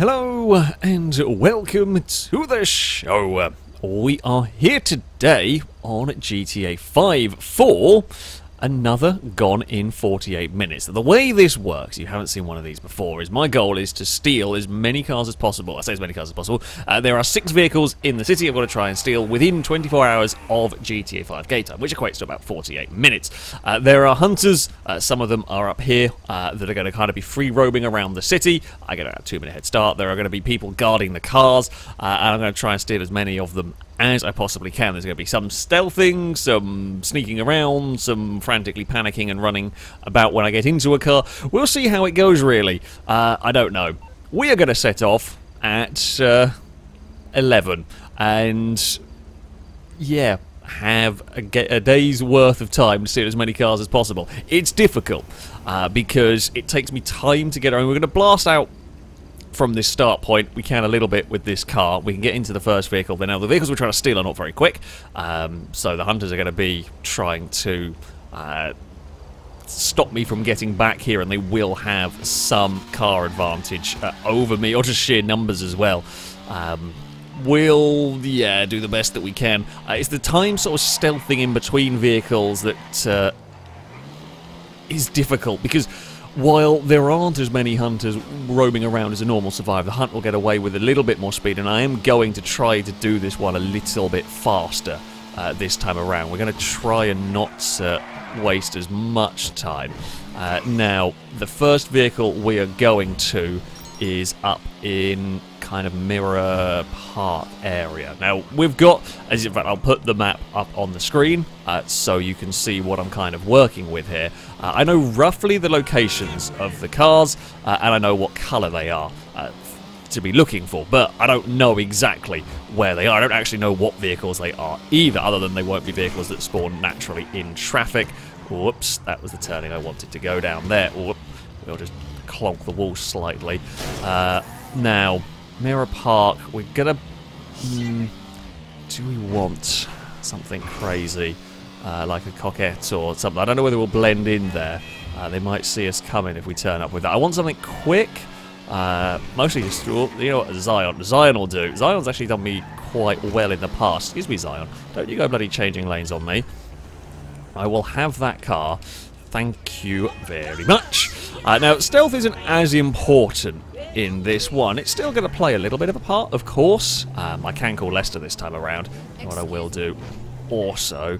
Hello and welcome to the show. We are here today on GTA 5 for another Gone in 48 Minutes. The way this works, you haven't seen one of these before, is my goal is to steal as many cars as possible. I say as many cars as possible. Uh, there are six vehicles in the city I've got to try and steal within 24 hours of GTA 5 gate time, which equates to about 48 minutes. Uh, there are hunters, uh, some of them are up here, uh, that are going to kind of be free roaming around the city. I get a two minute head start. There are going to be people guarding the cars, uh, and I'm going to try and steal as many of them as I possibly can. There's going to be some stealthing, some sneaking around, some frantically panicking and running about when I get into a car. We'll see how it goes, really. Uh, I don't know. We are going to set off at uh, 11, and yeah, have a, a, day's worth of time to see as many cars as possible. It's difficult uh, because it takes me time to get around. We're going to blast out from this start point, we can a little bit with this car. We can get into the first vehicle. Then now the vehicles we're trying to steal are not very quick, um, so the hunters are going to be trying to uh, stop me from getting back here, and they will have some car advantage uh, over me, or just sheer numbers as well. Um, we'll, yeah, do the best that we can. Uh, it's the time sort of stealthing in between vehicles that uh, is difficult, because while there aren't as many hunters roaming around as a normal Survive the Hunt will get away with a little bit more speed, and I am going to try to do this one a little bit faster uh, this time around. We're going to try and not uh, waste as much time. Uh, now, the first vehicle we are going to is up in kind of Mirror Park area. Now, we've got, as in fact, I'll put the map up on the screen uh, so you can see what I'm kind of working with here. Uh, I know roughly the locations of the cars, uh, and I know what colour they are uh, to be looking for, but I don't know exactly where they are. I don't actually know what vehicles they are either, other than they won't be vehicles that spawn naturally in traffic. Whoops, that was the turning I wanted to go down there. Whoop, we'll just clonk the wall slightly. Uh, now, Mirror Park, we're gonna... Mm, do we want something crazy? Uh, like a coquette or something. I don't know whether we'll blend in there. Uh, they might see us coming if we turn up with that. I want something quick. Uh, mostly just, you know what Zion, Zion will do. Zion's actually done me quite well in the past. Excuse me, Zion. Don't you go bloody changing lanes on me. I will have that car. Thank you very much. Uh, now, stealth isn't as important in this one. It's still going to play a little bit of a part, of course. Um, I can call Lester this time around. What I will do also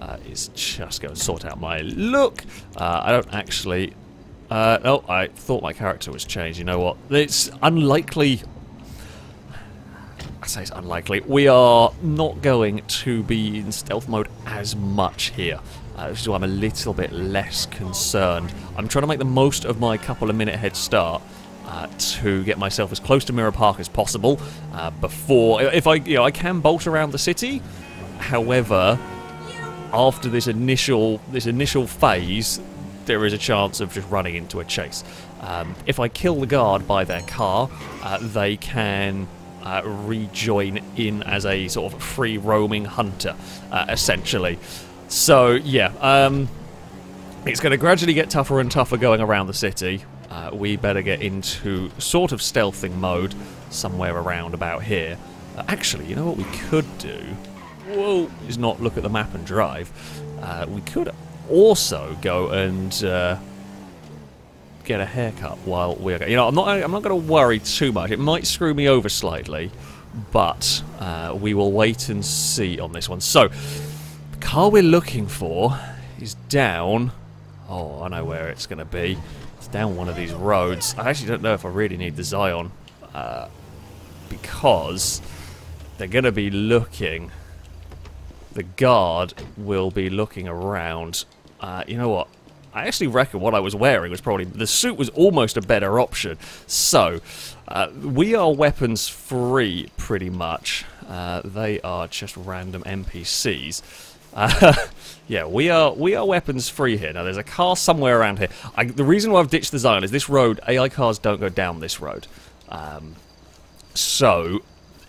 uh, is just go and sort out my look. Uh, I don't actually... Uh, oh, I thought my character was changed. You know what? It's unlikely... I say it's unlikely. We are not going to be in stealth mode as much here. Uh, which is why I'm a little bit less concerned. I'm trying to make the most of my couple of minute head start uh, to get myself as close to Mirror Park as possible uh, before. If I, you know, I can bolt around the city. However, after this initial this initial phase, there is a chance of just running into a chase. Um, if I kill the guard by their car, uh, they can uh, rejoin in as a sort of free roaming hunter, uh, essentially. So yeah, um, it's going to gradually get tougher and tougher going around the city. Uh, we better get into sort of stealthing mode somewhere around about here. Uh, actually, you know what we could do? Whoa, is not look at the map and drive. Uh, we could also go and uh, get a haircut while we're. You know, I'm not. I'm not going to worry too much. It might screw me over slightly, but uh, we will wait and see on this one. So, car we're looking for is down. Oh, I know where it's going to be It's down one of these roads. I actually don't know if I really need the Zion. Uh, because they're going to be looking... The guard will be looking around. Uh, you know what? I actually reckon what I was wearing was probably... The suit was almost a better option. So, uh, we are weapons free, pretty much. Uh, they are just random NPCs. Yeah, we are we are weapons free here. Now, there's a car somewhere around here. I, the reason why I've ditched the Zion is this road, AI cars don't go down this road. Um, so,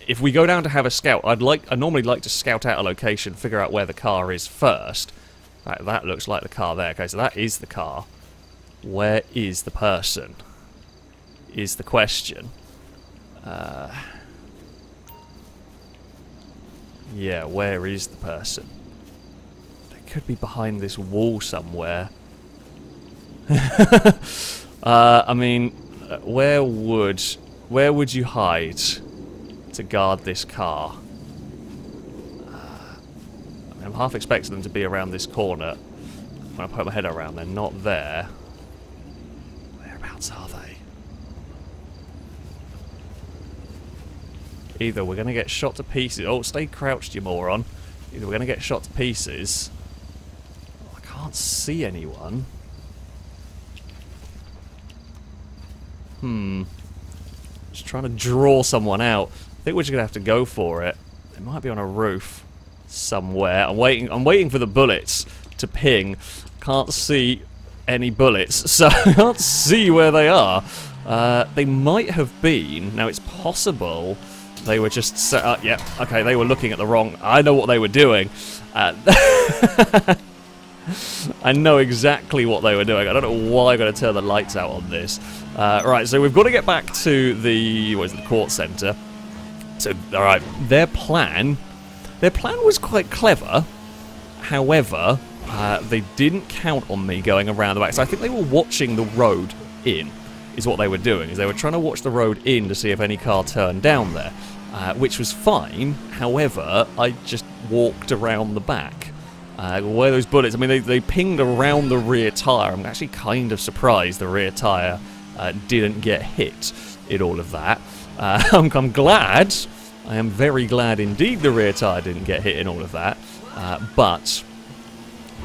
if we go down to have a scout, I'd like I normally like to scout out a location, figure out where the car is first. Right, that looks like the car there. Okay, so that is the car. Where is the person? Is the question. Uh, yeah, where is the person? Could be behind this wall somewhere. uh, I mean, uh, where would where would you hide to guard this car? Uh, I'm half expecting them to be around this corner. When I put my head around, they're not there. Whereabouts are they? Either we're going to get shot to pieces. Oh, stay crouched, you moron. Either we're going to get shot to pieces. Can't see anyone. Hmm. Just trying to draw someone out. I think we're just to have to go for it. It might be on a roof somewhere. I'm waiting I'm waiting for the bullets to ping. Can't see any bullets, so I can't see where they are. Uh, they might have been. Now, it's possible they were just set up. Yeah, okay, they were looking at the wrong... I know what they were doing. Uh, I know exactly what they were doing. I don't know why I'm going to turn the lights out on this. Uh, right, so we've got to get back to the what is it, the Kortz centre. So, all right, their plan, their plan was quite clever. However, uh, they didn't count on me going around the back. So I think they were watching the road in. Is what they were doing. Is they were trying to watch the road in to see if any car turned down there, uh, which was fine. However, I just walked around the back. Uh, where those bullets, I mean, they, they pinged around the rear tyre. I'm actually kind of surprised the rear tyre uh, didn't get hit in all of that. Uh, I'm, I'm, glad, I am very glad indeed the rear tyre didn't get hit in all of that. Uh, but,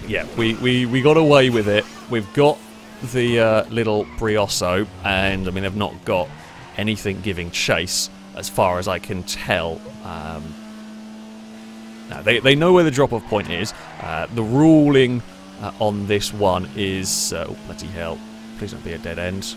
yeah, we, we, we got away with it. We've got the uh, little Brioso, and I mean, they've not got anything giving chase as far as I can tell. Um, now, they, they know where the drop-off point is. Uh, the ruling uh, on this one is... Uh, oh, bloody hell. Please don't be a dead end.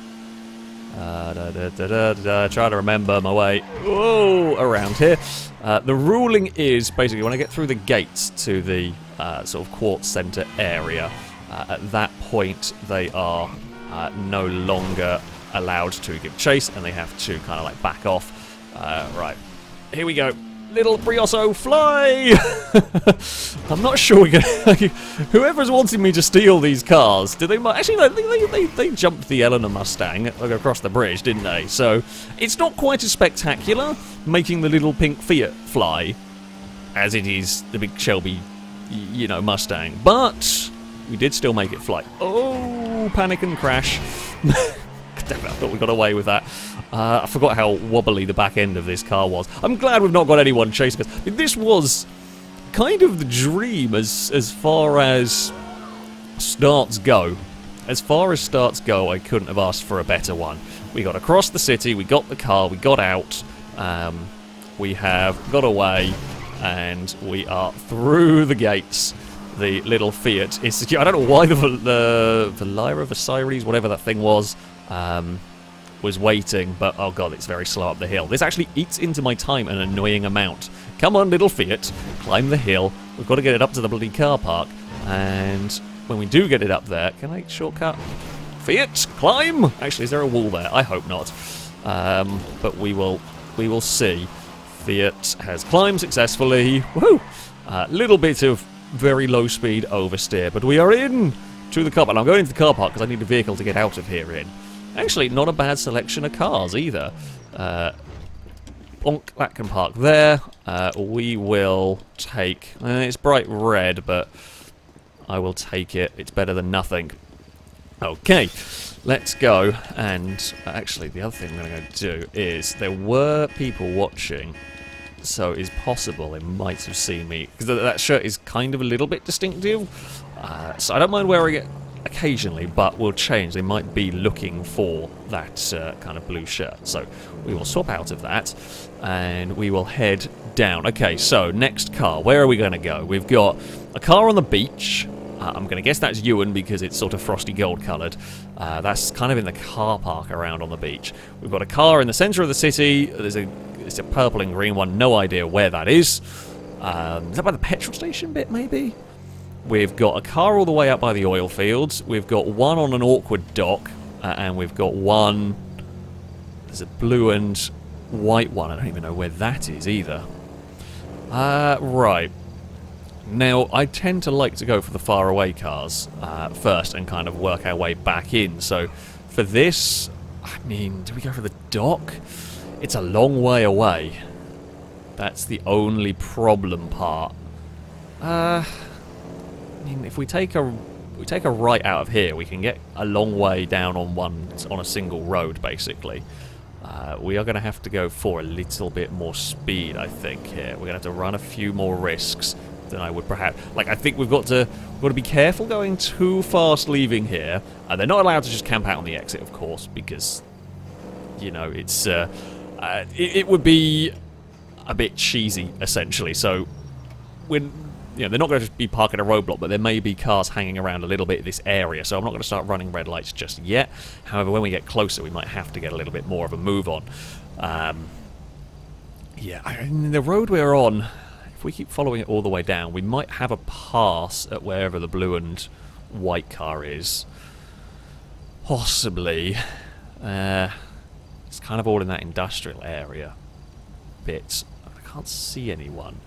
Uh, da, da, da, try to remember my way oh, around here. Uh, the ruling is basically when I get through the gates to the uh, sort of Kortz centre area, at that point they are no longer allowed to give chase and they have to kind of like back off. Right, here we go little Brioso, fly! I'm not sure we're gonna... whoever's wanting me to steal these cars, did they... Actually, no, they, they, they jumped the Eleanor Mustang across the bridge, didn't they? So, it's not quite as spectacular, making the little pink Fiat fly, as it is the big Shelby, you know, Mustang. But, we did still make it fly. Oh, panic and crash. I thought we got away with that. Uh, I forgot how wobbly the back end of this car was. I'm glad we've not got anyone chasing us. This was kind of the dream as, as far as starts go. As far as starts go, I couldn't have asked for a better one. We got across the city, we got the car, we got out, um, we have got away, and we are through the gates. The little Fiat is secure. I don't know why the, the Valira, Vasiris, whatever that thing was, um, was waiting, but oh god, it's very slow up the hill. This actually eats into my time an annoying amount. Come on, little Fiat, climb the hill. We've got to get it up to the bloody car park, and when we do get it up there, can I shortcut? Fiat, climb! Actually, is there a wall there? I hope not. Um, but we will, we will see. Fiat has climbed successfully. Woohoo! Uh, little bit of very low speed oversteer, but we are in to the car park. And I'm going into the car park because I need a vehicle to get out of here in. Actually, not a bad selection of cars either. Uh, bonk, that can park there. Uh, we will take... Uh, it's bright red, but I will take it. It's better than nothing. Okay, let's go. And actually, the other thing I'm going to do is there were people watching, so it's possible they might have seen me. Because that shirt is kind of a little bit distinctive. Uh, so I don't mind wearing it occasionally, but will change. They might be looking for that uh, kind of blue shirt. So we will swap out of that and we will head down. Okay, so next car. Where are we going to go? We've got a car on the beach. Uh, I'm going to guess that's Ewan because it's sort of frosty gold coloured. Uh, that's kind of in the car park around on the beach. We've got a car in the centre of the city. There's a, it's a purple and green one. No idea where that is. Um, is that by the petrol station bit, maybe? We've got a car all the way up by the oil fields. We've got one on an awkward dock. Uh, and we've got one... There's a blue and white one. I don't even know where that is either. Uh, right. Now, I tend to like to go for the faraway cars uh, first and kind of work our way back in. So, for this, I mean, do we go for the dock? It's a long way away. That's the only problem part. Uh, I mean, if we take a we take a right out of here, we can get a long way down on one on a single road, basically. Uh, we are going to have to go for a little bit more speed, I think. Here, we're going to have to run a few more risks than I would perhaps. Like, I think we've got to we've got to be careful going too fast leaving here. Uh, they're not allowed to just camp out on the exit, of course, because you know it's uh, uh, it, it would be a bit cheesy, essentially. So when you know, they're not going to be parking a roadblock, but there may be cars hanging around a little bit this area, so I'm not going to start running red lights just yet. However, when we get closer, we might have to get a little bit more of a move on. Um, yeah, I the road we're on, if we keep following it all the way down, we might have a pass at wherever the blue and white car is. Possibly. Uh, it's kind of all in that industrial area bit. I can't see anyone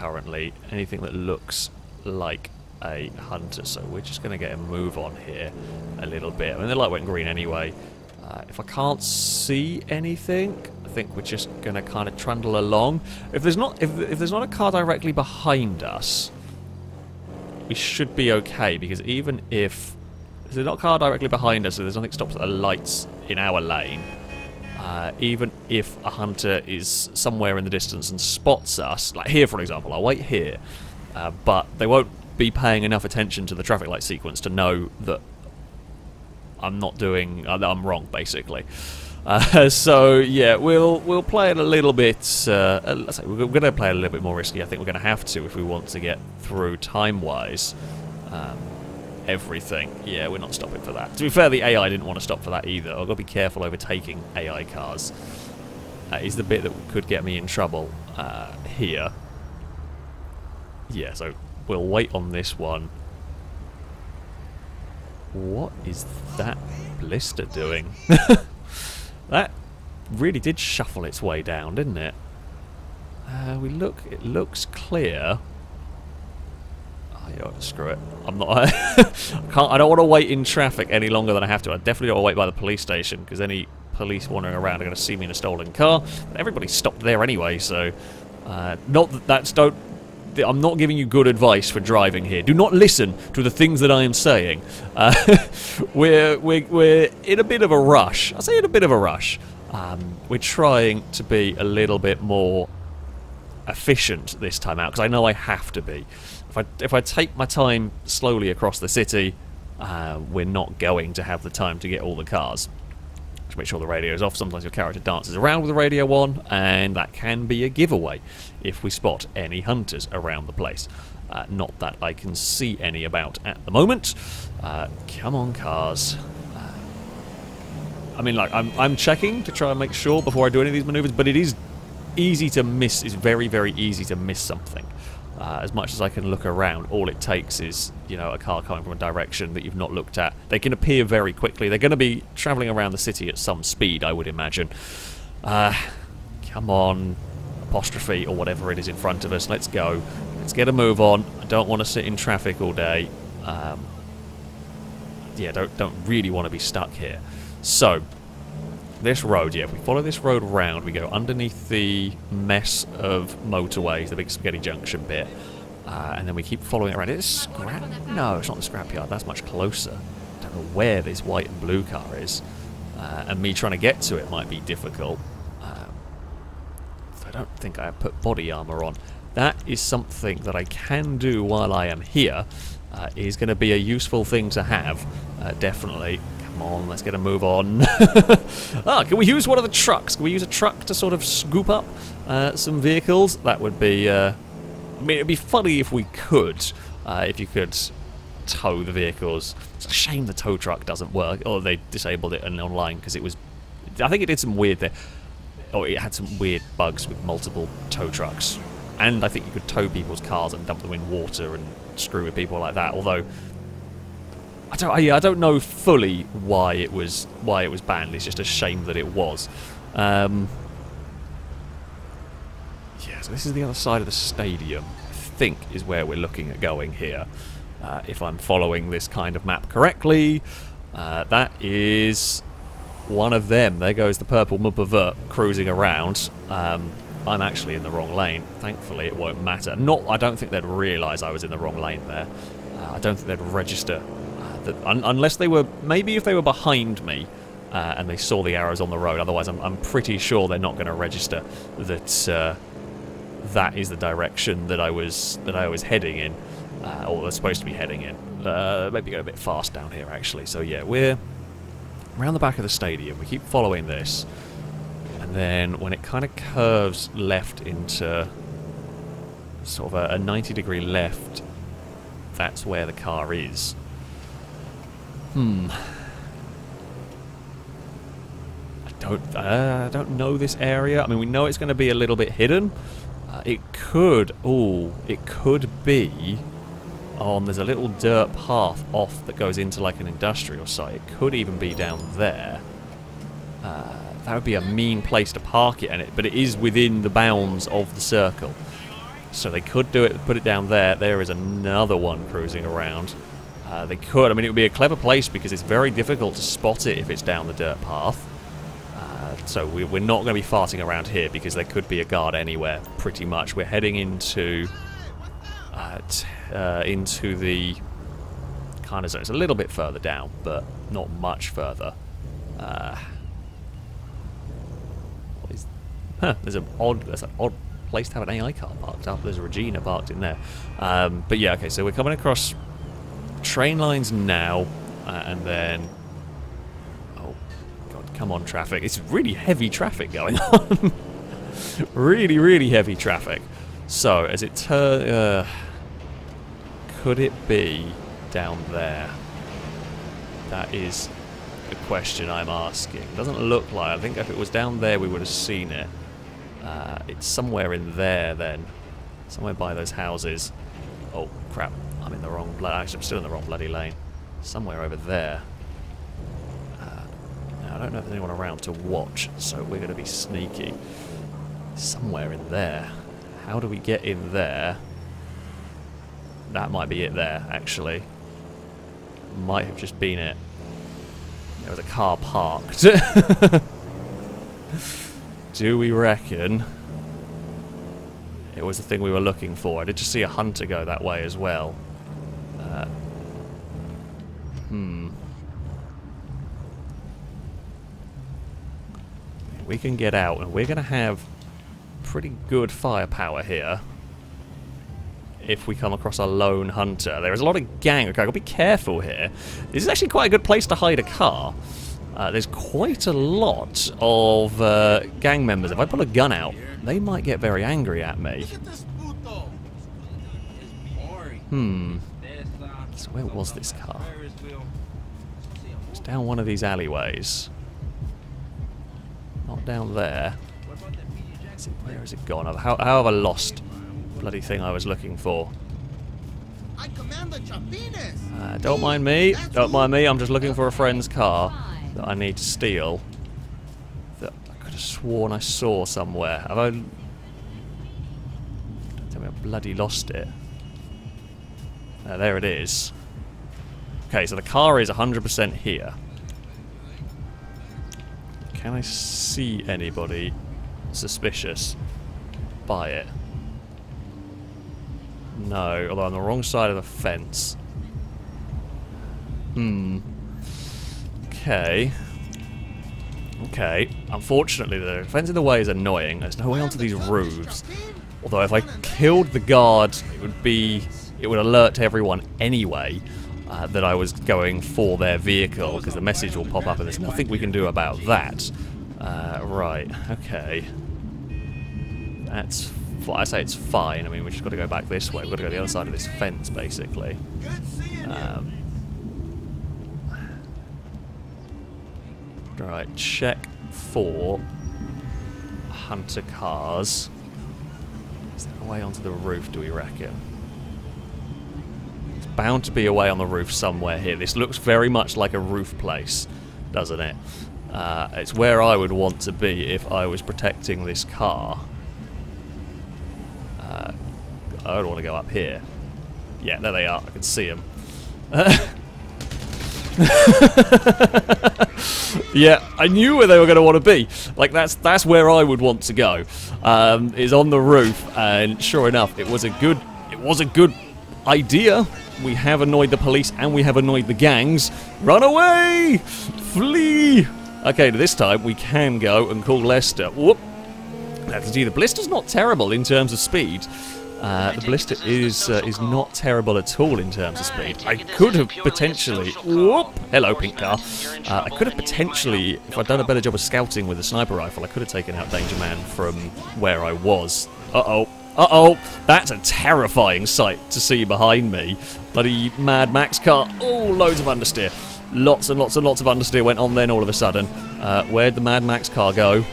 currently, anything that looks like a hunter, so we're just going to get a move on here a little bit. I mean, the light went green anyway. Uh, if I can't see anything, I think we're just going to kind of trundle along. If there's not if, if there's not a car directly behind us, we should be okay, because even if, if there's not a car directly behind us, so there's nothing stops at the lights in our lane, uh, even if a hunter is somewhere in the distance and spots us, like here for example, I'll wait here, uh, but they won't be paying enough attention to the traffic light sequence to know that I'm not doing, uh, I'm wrong basically. Uh, so yeah, we'll we'll play it a little bit. Uh, say we're going to play it a little bit more risky. I think we're going to have to if we want to get through time-wise. Um, everything. Yeah, we're not stopping for that. To be fair, the AI didn't want to stop for that either. I've got to be careful overtaking AI cars. That is the bit that could get me in trouble uh, here. Yeah, so we'll wait on this one. What is that Blista doing? that really did shuffle its way down, didn't it? Uh, we look, it looks clear. Oh, screw it. I'm not. I can't. I don't want to wait in traffic any longer than I have to. I definitely don't want to wait by the police station because any police wandering around are going to see me in a stolen car. Everybody stopped there anyway, so uh, not that that's don't. I'm not giving you good advice for driving here. Do not listen to the things that I am saying. Uh, we're, we're, we're in a bit of a rush. I say in a bit of a rush. Um, we're trying to be a little bit more efficient this time out because I know I have to be. If I if I take my time slowly across the city, uh, we're not going to have the time to get all the cars. Just make sure the radio is off. Sometimes your character dances around with the radio on, and that can be a giveaway if we spot any hunters around the place. Uh, not that I can see any about at the moment. Uh, come on, cars. Uh, I mean, like, I'm, I'm checking to try and make sure before I do any of these maneuvers, but it is easy to miss. It's very, very easy to miss something. Uh, as much as I can look around, all it takes is, you know, a car coming from a direction that you've not looked at. They can appear very quickly. They're going to be travelling around the city at some speed, I would imagine. Uh, come on, apostrophe or whatever it is in front of us. Let's go. Let's get a move on. I don't want to sit in traffic all day. Um, yeah, don't don't really want to be stuck here. So, this road, yeah, if we follow this road round, we go underneath the mess of motorways, the big spaghetti junction bit, uh, and then we keep following it around. It's scrap? No, it's not the scrapyard. That's much closer. I don't know where this white and blue car is, uh, and me trying to get to it might be difficult. Um, I don't think I put body armor on. That is something that I can do while I am here. Uh, is going to be a useful thing to have, uh, definitely. Come on, let's get a move on. ah, can we use one of the trucks? Can we use a truck to sort of scoop up uh, some vehicles? That would be... Uh, I mean, it'd be funny if we could. Uh, if you could tow the vehicles. It's a shame the tow truck doesn't work. Or they disabled it and online because it was... I think it did some weird... There, or it had some weird bugs with multiple tow trucks. And I think you could tow people's cars and dump them in water and screw with people like that. Although I don't. I, I don't know fully why it was why it was banned. It's just a shame that it was. Um, so this is the other side of the stadium. I think is where we're looking at going here. Uh, if I'm following this kind of map correctly, uh, that is one of them. There goes the purple Mupavert cruising around. Um, I'm actually in the wrong lane. Thankfully, it won't matter. Not, I don't think they'd realise I was in the wrong lane there. Uh, I don't think they'd register that un unless they were maybe if they were behind me. Uh, and they saw the arrows on the road. Otherwise, I'm, I'm pretty sure they're not going to register that uh, that is the direction that I was that I was heading in, uh, or was supposed to be heading in. Uh, maybe go a bit fast down here, actually. So yeah, we're around the back of the stadium. We keep following this, and then when it kind of curves left into sort of a, a 90 degree left, that's where the car is. Hmm. I don't, uh, I don't know this area. I mean, we know it's going to be a little bit hidden. Uh, it could, oh, it could be on, there's a little dirt path off that goes into like an industrial site. It could even be down there. Uh, that would be a mean place to park it, in it, but it is within the bounds of the circle. So they could do it, put it down there. There is another one cruising around. Uh, they could. I mean, it would be a clever place because it's very difficult to spot it if it's down the dirt path. Uh, so we, are not going to be farting around here because there could be a guard anywhere, pretty much. We're heading into uh, into the kind of zone. It's a little bit further down, but not much further. Uh, huh, there's an odd, there's an odd place to have an AI car parked up. There's a Regina parked in there. Um, but yeah, okay, so we're coming across train lines now, uh, and then... Oh, God, come on, traffic. It's really heavy traffic going on. really, really heavy traffic. So, as it turns... Uh, could it be down there? That is the question I'm asking. Doesn't look like. I think if it was down there, we would have seen it. Uh, it's somewhere in there then. Somewhere by those houses. Oh, crap. I'm in the wrong... Actually, I'm still in the wrong bloody lane. Somewhere over there. Uh, I don't know if there's anyone around to watch, so we're going to be sneaky. Somewhere in there. How do we get in there? That might be it there, actually. Might have just been it. There was a car parked. Do we reckon it was the thing we were looking for? I did just see a hunter go that way as well. Uh, hmm. We can get out, and we're going to have pretty good firepower here if we come across a lone hunter. There is a lot of gang. Okay, I've got to be careful here. This is actually quite a good place to hide a car. Uh, there's quite a lot of uh, gang members. If I pull a gun out, they might get very angry at me. Hmm. Where was this car? It's down one of these alleyways. Not down there. Is it, where has it gone? How, how have I lost bloody thing I was looking for? Uh, don't mind me. Don't mind me. I'm just looking for a friend's car that I need to steal that I could have sworn I saw somewhere. Have I... Don't tell me I bloody lost it. Uh, there it is. Okay, so the car is 100% here. Can I see anybody suspicious by it? No, although I'm on the wrong side of the fence. Hmm. Okay. Okay. Unfortunately, the fence in the way is annoying. There's no way onto these roofs. Although if I killed the guard, it would be... It would alert everyone anyway uh, that I was going for their vehicle, because the message will pop up and there's nothing we can do about that. Uh, right, okay. That's... I say it's fine. I mean, we've just got to go back this way. We've got to go to the other side of this fence, basically. Um, Right, check for hunter cars. Is there a way onto the roof, do we reckon? Bound to be away on the roof somewhere here. This looks very much like a roof place, doesn't it? Uh, it's where I would want to be if I was protecting this car. I don't want to go up here. Yeah, there they are. I can see them. yeah, I knew where they were going to want to be. Like that's that's where I would want to go. Um, is on the roof, and sure enough, it was a good it was a good idea. We have annoyed the police and we have annoyed the gangs. Run away! Flee! Okay, this time we can go and call Lester. Whoop! That's the Blista's not terrible in terms of speed. Uh, the Blista is uh, is not terrible at all in terms of speed. I could have potentially... Whoop! Hello, pink car. Uh, I could have potentially, if I'd done a better job of scouting with a sniper rifle, I could have taken out Danger Man from where I was. Uh-oh. Uh-oh, that's a terrifying sight to see behind me. Bloody Mad Max car. Oh, loads of understeer. Lots and lots and lots of understeer went on then all of a sudden. Uh, where'd the Mad Max car go?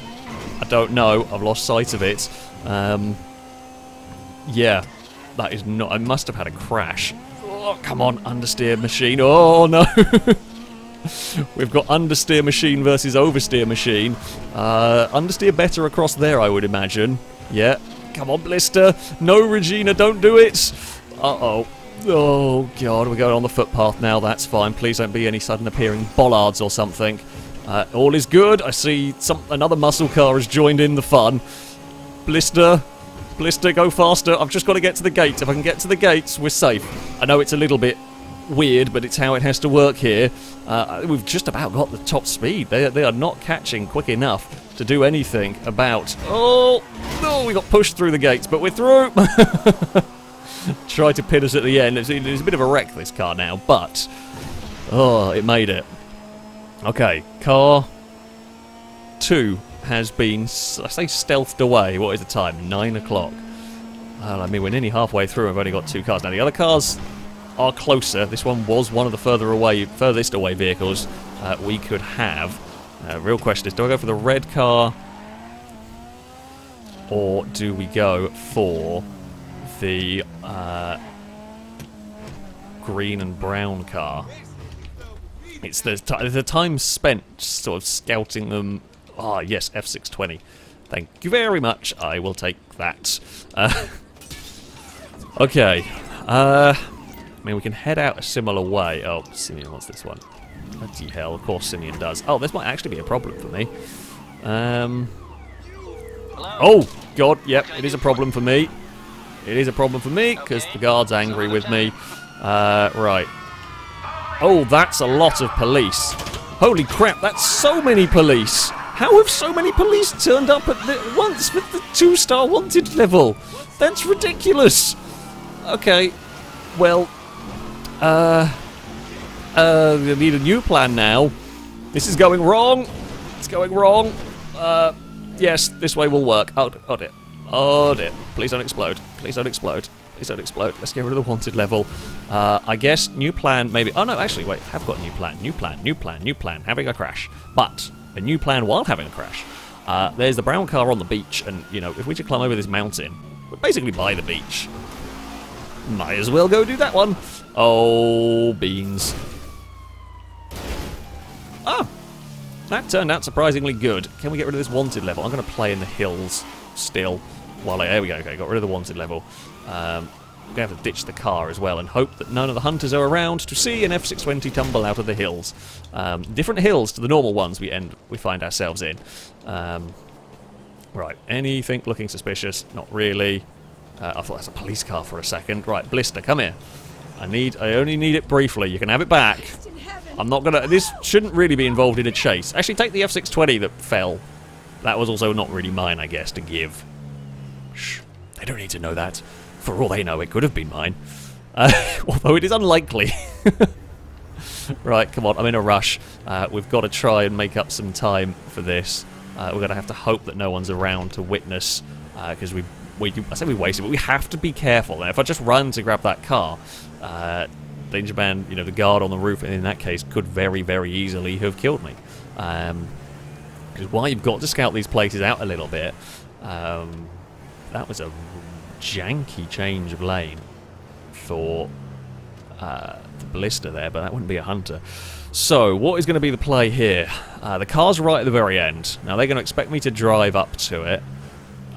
I don't know. I've lost sight of it. Um, yeah, that is not... I must have had a crash. Oh, come on, understeer machine. Oh, no. We've got understeer machine versus oversteer machine. Uh, understeer better across there, I would imagine. Yeah. Come on, Blista. No, Regina, don't do it. Uh-oh. Oh, God, we're going on the footpath now. That's fine. Please don't be any sudden appearing bollards or something. Uh, all is good. I see some another muscle car has joined in the fun. Blista, Blista, go faster. I've just got to get to the gates. If I can get to the gates, we're safe. I know it's a little bit weird, but it's how it has to work here. Uh, we've just about got the top speed. They, they are not catching quick enough to do anything about... Oh, no, we got pushed through the gates, but we're through. Try to pin us at the end. It's, it's a bit of a wreck, this car now, but... Oh, it made it. Okay, car 2 has been, I say, stealthed away. What is the time? Nine o'clock. Well, I mean, we're nearly halfway through. I've only got two cars now. The other cars are closer. This one was one of the further away, furthest away vehicles uh, we could have. Uh, real question is, do I go for the red car, or do we go for the uh, green and brown car? It's the, the time spent sort of scouting them Ah, yes, F620. Thank you very much. I will take that. Uh, okay. I mean, we can head out a similar way. Oh, Simeon wants this one. Bloody hell, of course Simeon does. Oh, this might actually be a problem for me. Um. Oh, God, yep, it is a problem for me. It is a problem for me, because the guard's angry with me. Uh, right. Oh, that's a lot of police. Holy crap, that's so many police! How have so many police turned up at the, once with the two-star wanted level? That's ridiculous. Okay, well, uh, uh, we need a new plan now. This is going wrong. It's going wrong. Uh, yes, this way will work. Oh, oh dear. Oh dear. Please don't explode. Please don't explode. Please don't explode. Let's get rid of the wanted level. Uh, I guess new plan maybe. Oh no, actually, wait. I've got a new plan. New plan. New plan. New plan. Having a crash. But a new plan while having a crash. Uh, there's the brown car on the beach, and, you know, if we should climb over this mountain, we're basically by the beach. Might as well go do that one. Oh, beans. Ah, that turned out surprisingly good. Can we get rid of this wanted level? I'm going to play in the hills still. I, there we go, okay, got rid of the wanted level. Um, we're going to have to ditch the car as well and hope that none of the hunters are around to see an F620 tumble out of the hills. Um, different hills to the normal ones we end we find ourselves in. Um, right, anything looking suspicious? Not really. Uh, I thought that's a police car for a second. Right, Blista, come here. I need. I only need it briefly. You can have it back. I'm not gonna. This shouldn't really be involved in a chase. Actually, take the F620 that fell. That was also not really mine, I guess, to give. Shh. They don't need to know that. For all they know, it could have been mine. Uh, although it is unlikely. right, come on, I'm in a rush. Uh, we've got to try and make up some time for this. Uh, we're going to have to hope that no one's around to witness, because uh, we, I say we wasted, but we have to be careful. Now, if I just run to grab that car, uh, Danger Man, you know, the guard on the roof, in that case, could very, very easily have killed me. Um, while you've got to scout these places out a little bit, um, that was a janky change of lane for uh, the Blista there, but that wouldn't be a hunter. So, what is going to be the play here? Uh, the car's right at the very end. Now, they're going to expect me to drive up to it.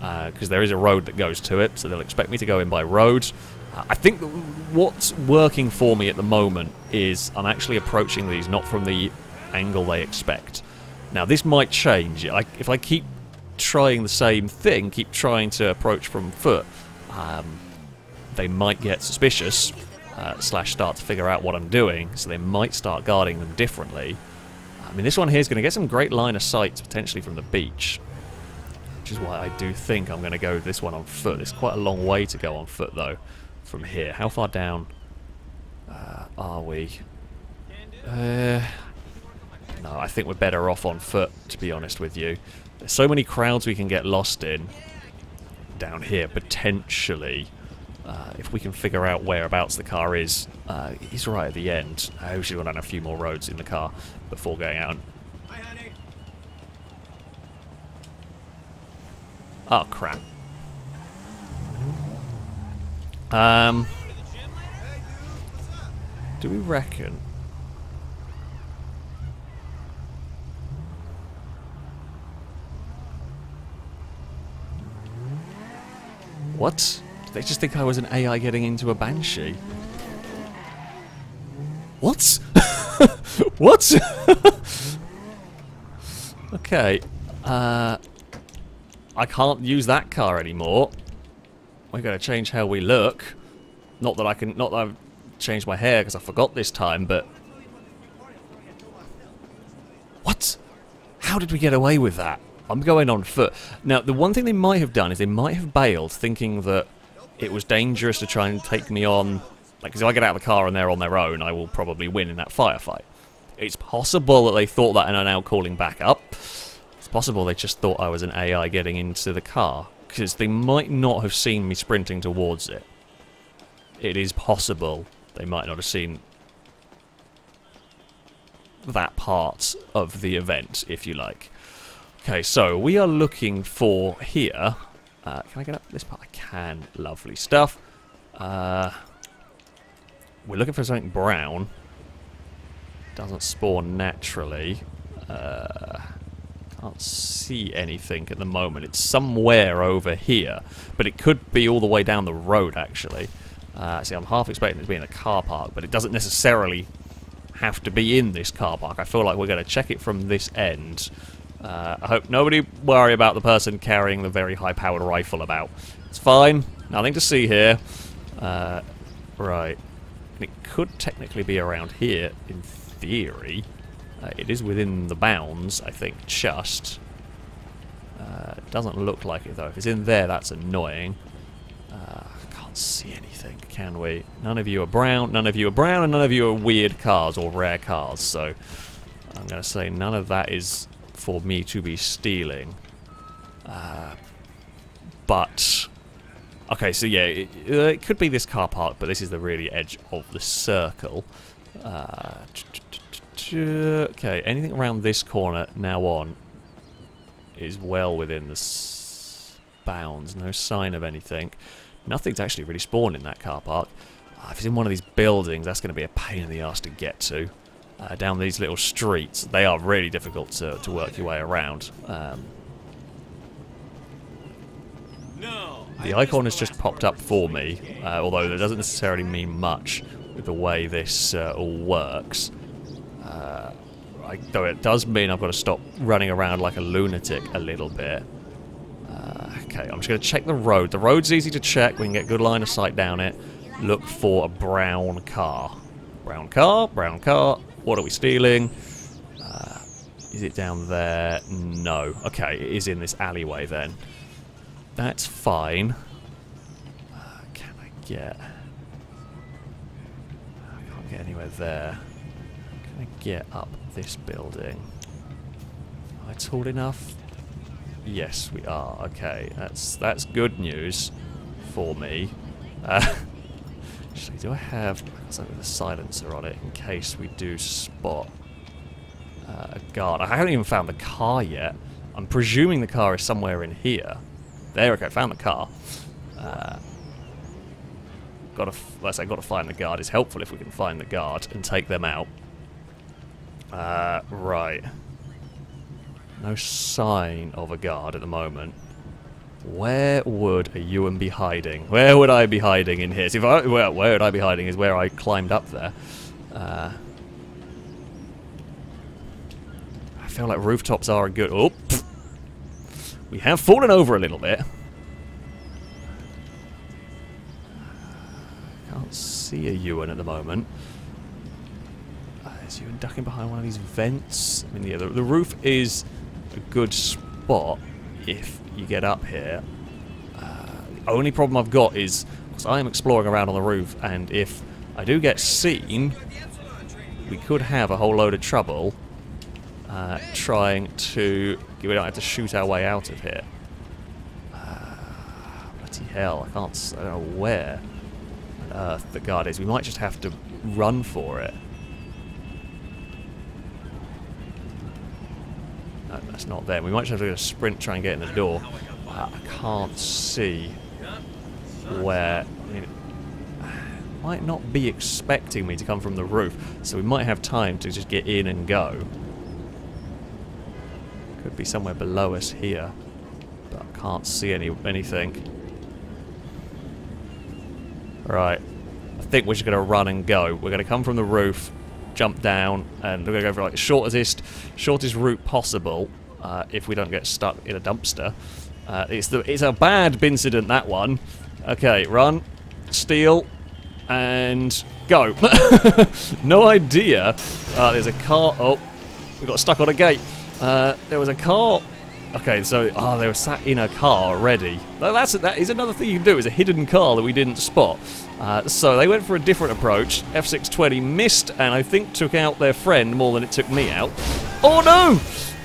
Because there is a road that goes to it, so they'll expect me to go in by road. Uh, I think what's working for me at the moment is I'm actually approaching these not from the angle they expect. Now, this might change. I, if I keep trying the same thing, keep trying to approach from foot, um, they might get suspicious, uh, slash start to figure out what I'm doing, so they might start guarding them differently. I mean, this one here is going to get some great line of sight, potentially from the beach, which is why I do think I'm going to go this one on foot. It's quite a long way to go on foot, though, from here. How far down uh, are we? Uh, no, I think we're better off on foot, to be honest with you. There's so many crowds we can get lost in down here, potentially. Uh, if we can figure out whereabouts the car is, uh, he's right at the end. I usually want to a few more roads in the car before going out. Oh, crap. Um, do we reckon What? Did they just think I was an AI getting into a Banshee? What? what? okay. Uh, I can't use that car anymore. We're going to change how we look. Not that I can... Not that I've changed my hair because I forgot this time, but... What? How did we get away with that? I'm going on foot. Now, the one thing they might have done is they might have bailed, thinking that it was dangerous to try and take me on. Like, if I get out of the car and they're on their own, I will probably win in that firefight. It's possible that they thought that and are now calling back up. Possible they just thought I was an AI getting into the car, because they might not have seen me sprinting towards it. It is possible they might not have seen that part of the event, if you like. Okay, so we are looking for here. Uh, can I get up this part? I can. Lovely stuff. Uh, we're looking for something brown. Doesn't spawn naturally. Uh, can't see anything at the moment. It's somewhere over here, but it could be all the way down the road, actually. Uh, see, I'm half expecting it to be in a car park, but it doesn't necessarily have to be in this car park. I feel like we're going to check it from this end uh, I hope nobody worry about the person carrying the very high-powered rifle about. It's fine. Nothing to see here. Uh, right. It could technically be around here, in theory. Uh, it is within the bounds, I think, just. Uh, doesn't look like it, though. If it's in there, that's annoying. Uh, can't see anything, can we? None of you are brown, none of you are brown, and none of you are weird cars or rare cars, so... I'm going to say none of that is for me to be stealing. Uh, but... Okay, so yeah, it, it, could be this car park, but this is the really edge of the circle. Uh, okay, anything around this corner now on is well within the bounds. No sign of anything. Nothing's actually really spawned in that car park. Uh, if it's in one of these buildings, that's going to be a pain in the ass to get to uh, down these little streets. They are really difficult to, to work your way around. Um, the icon has just popped up for me, uh, although that doesn't necessarily mean much with the way this uh, all works. Uh, I, though it does mean I've got to stop running around like a lunatic a little bit. Uh, okay, I'm just going to check the road. The road's easy to check. We can get good line of sight down it. Look for a brown car. Brown car, brown car. What are we stealing? Uh, is it down there? No. Okay, it is in this alleyway then. That's fine. Uh, can I get... I can't get anywhere there. I get up this building? Am I tall enough? Yes, we are. Okay, that's that's good news for me. Uh, Actually, do I have something with a silencer on it in case we do spot uh, a guard? I haven't even found the car yet. I'm presuming the car is somewhere in here. There we go, found the car. Uh, gotta, let's say, gotta find the guard. It's helpful if we can find the guard and take them out. Uh, right. No sign of a guard at the moment. Where would a Ewan be hiding? Where would I be hiding in here? See, if I, well, where would I be hiding is where I climbed up there. Uh, I feel like rooftops are a good... Oh, pfft. we have fallen over a little bit. Can't see a Ewan at the moment. Ewan ducking behind one of these vents? I mean, yeah, the, the roof is a good spot if you get up here. Uh, the only problem I've got is because I am exploring around on the roof, and if I do get seen, we could have a whole load of trouble uh, trying to... We don't have to shoot our way out of here. Uh, bloody hell, I can't... I don't know where on earth the guard is. We might just have to run for it. No, that's not there. We might have to go sprint, try and get in the door. Uh, I can't see where... I mean, might not be expecting me to come from the roof, so we might have time to just get in and go. Could be somewhere below us here, but I can't see any anything. Right, I think we're just going to run and go. We're going to come from the roof, jump down, and we're going to go for like the shortest, shortest route possible uh, if we don't get stuck in a dumpster. Uh, it's the it's a bad incident that one. Okay, run, steal, and go. no idea. Uh, there's a car. Oh, we got stuck on a gate. Uh, there was a car. Okay, so oh, they were sat in a car already. That's that is another thing you can do. Is a hidden car that we didn't spot. Uh, so they went for a different approach. F620 missed, and I think took out their friend more than it took me out. Oh no!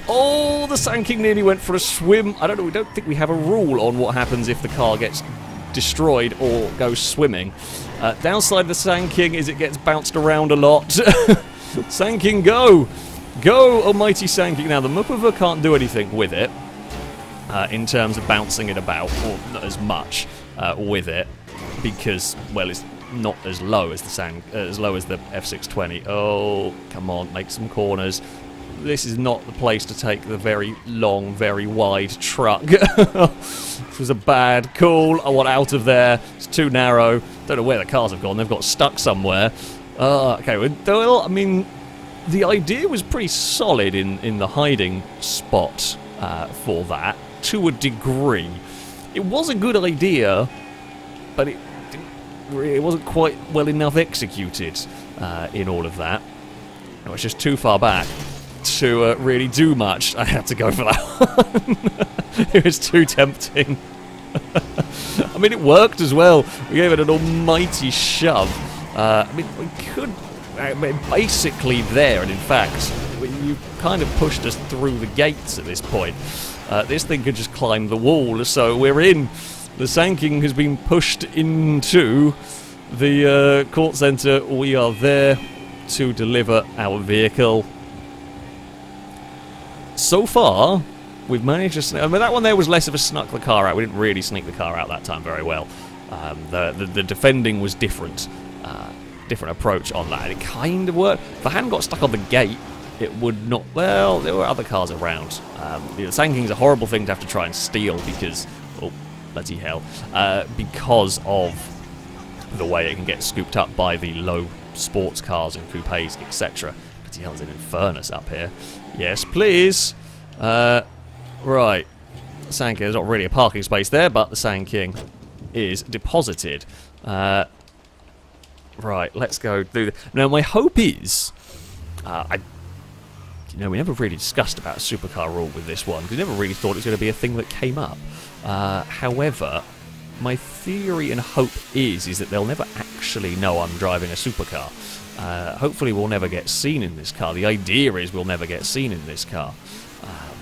Oh, the Sand King nearly went for a swim. I don't know. We don't think we have a rule on what happens if the car gets destroyed or goes swimming. Uh, downside of the Sand King is it gets bounced around a lot. Sand King, go! Go, almighty Sand King. Now, the Mupava can't do anything with it uh, in terms of bouncing it about, or not as much uh, with it, because, well, it's not as low as the Sand, uh, as low as the F620. Oh, come on, make some corners. This is not the place to take the very long, very wide truck. this was a bad call. I want out of there. It's too narrow. Don't know where the cars have gone. They've got stuck somewhere. Uh, okay, well, I mean, the idea was pretty solid in, in the hiding spot uh, for that, to a degree. It was a good idea, but it, it wasn't quite well enough executed uh, in all of that. It was just too far back to uh, really do much. I had to go for that one. it was too tempting. I mean, it worked as well. We gave it an almighty shove. Uh, I mean, we could... I mean, basically there, and in fact, you kind of pushed us through the gates at this point. Uh, this thing could just climb the wall, so we're in. The Sand King has been pushed into the uh, Kortz centre. We are there to deliver our vehicle. So far, we've managed to sneak... I mean, that one there was less of a snuck the car out. We didn't really sneak the car out that time very well. Um, the, the, the defending was different. Uh, different approach on that. And it kind of worked. If I hadn't got stuck on the gate, it would not... Well, there were other cars around. Um, the Sand King's a horrible thing to have to try and steal because... Oh, bloody hell. Uh, because of the way it can get scooped up by the low sports cars and coupes, etc. Bloody hell, there's an Infernus up here. Yes, please. Uh, right. Sand King, there's not really a parking space there, but the Sand King is deposited. Uh, right, let's go do. Now, my hope is... Uh, I you know, we never really discussed about supercar rule with this one. We never really thought it was going to be a thing that came up. Uh, however, my theory and hope is is that they'll never actually know I'm driving a supercar. Uh, hopefully, we'll never get seen in this car. The idea is we'll never get seen in this car. Um,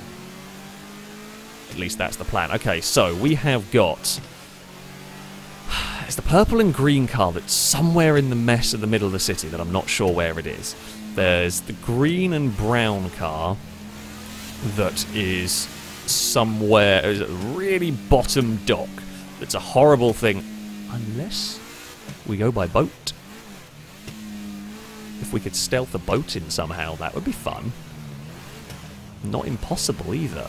at least that's the plan. Okay, so we have got. It's the purple and green car that's somewhere in the mess in the middle of the city that I'm not sure where it is. There's the green and brown car that is somewhere, is a really bottom dock. That's a horrible thing, unless we go by boat. We could stealth a boat in somehow, that would be fun. Not impossible either.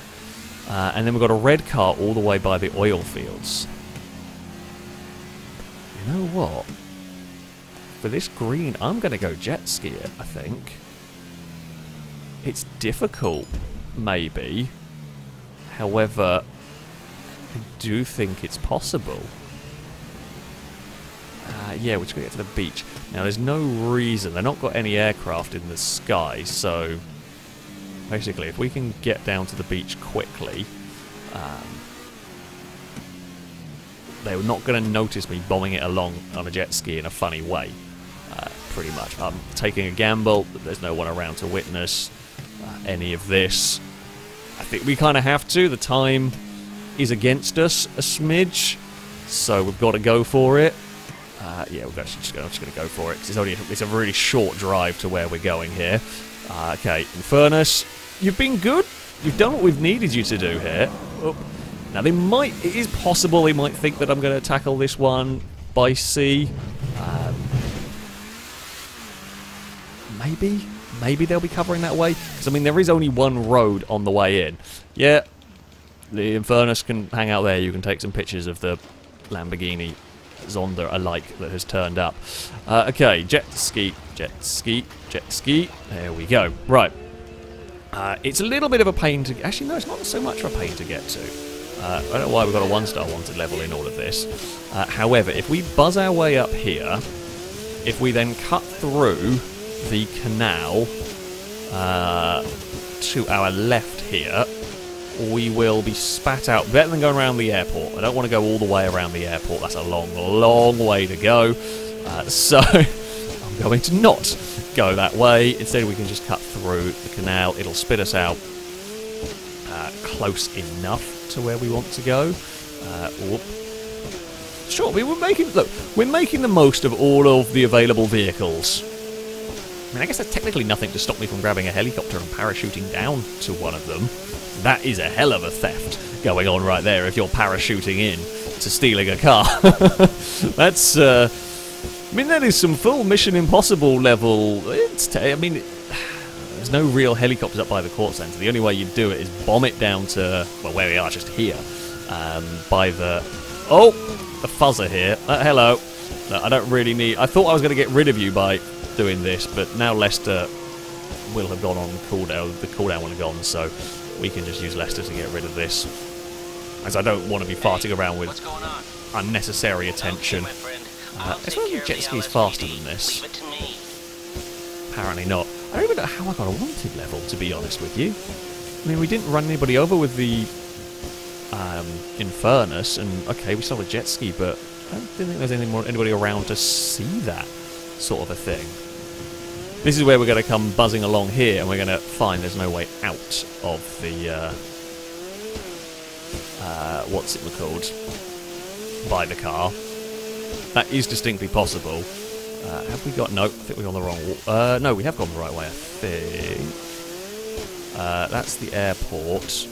Uh, and then we've got a red car all the way by the oil fields. You know what? For this green, I'm going to go jet ski I think. It's difficult, maybe. However, I do think it's possible. Uh, yeah, we're just going to get to the beach. Now, there's no reason. They've not got any aircraft in the sky, so... Basically, if we can get down to the beach quickly... Um, they're not going to notice me bombing it along on a jet ski in a funny way. Uh, pretty much. I'm taking a gamble. There's no one around to witness uh, any of this. I think we kind of have to. The time is against us a smidge, so we've got to go for it. Uh, yeah, we're just going, just going to go for it. it's only a, it's a really short drive to where we're going here. Uh, okay, Infernus, you've been good. You've done what we've needed you to do here. Now they might, it is possible they might think that I'm going to tackle this one by sea. Um, maybe, maybe they'll be covering that way. Because I mean, there is only one road on the way in. Yeah, the Infernus can hang out there. You can take some pictures of the Lamborghini Zonda alike that has turned up. Uh, okay, jet ski, jet ski, jet ski. There we go. Right. Uh, it's a little bit of a pain to... Actually, no, it's not so much of a pain to get to. Uh, I don't know why we've got a one-star wanted level in all of this. Uh, however, if we buzz our way up here, if we then cut through the canal uh, to our left here, we will be spat out. Better than going around the airport. I don't want to go all the way around the airport. That's a long, long way to go. Uh, so I'm going to not go that way. Instead, we can just cut through the canal. It'll spit us out uh, close enough to where we want to go. Uh, sure, we were making look. We're making the most of all of the available vehicles. I mean, I guess there's technically nothing to stop me from grabbing a helicopter and parachuting down to one of them. That is a hell of a theft going on right there if you're parachuting in to stealing a car. That's, uh, I mean, that is some full Mission Impossible level. It's I mean, there's no real helicopters up by the Kortz centre. The only way you'd do it is bomb it down to, well, where we are, just here, um, by the, oh, the fuzzer here. Uh, hello. No, I don't really need, I thought I was going to get rid of you by doing this, but now Lester will have gone on cooldown. The cooldown will have gone, so we can just use Lester to get rid of this. As I don't want to be farting around with unnecessary attention. Uh, it's not the jet ski's faster than this. Apparently not. I don't even know how I got a wanted level, to be honest with you. I mean, we didn't run anybody over with the um, Infernus, and okay, we saw a jet ski, but I don't think there's any more, anybody around to see that sort of a thing. This is where we're going to come buzzing along here, and we're going to find there's no way out of the, uh, uh, what's it called, by the car. That is distinctly possible. Uh, have we got, no, I think we're on the wrong, uh, no, we have gone the right way, I think. Uh, that's the airport.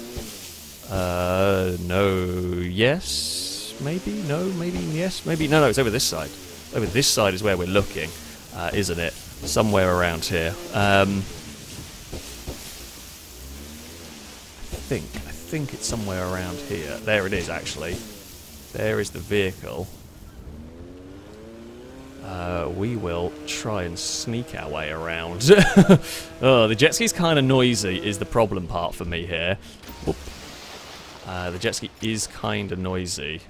Uh, no, yes, maybe, no, maybe, yes, maybe, no, no, it's over this side. Over this side is where we're looking, isn't it? Somewhere around here. Um, I think, I think it's somewhere around here. There it is, actually. There is the vehicle. Uh, we will try and sneak our way around. oh, the jet ski's kind of noisy is the problem part for me here. Uh, the jet ski is kind of noisy.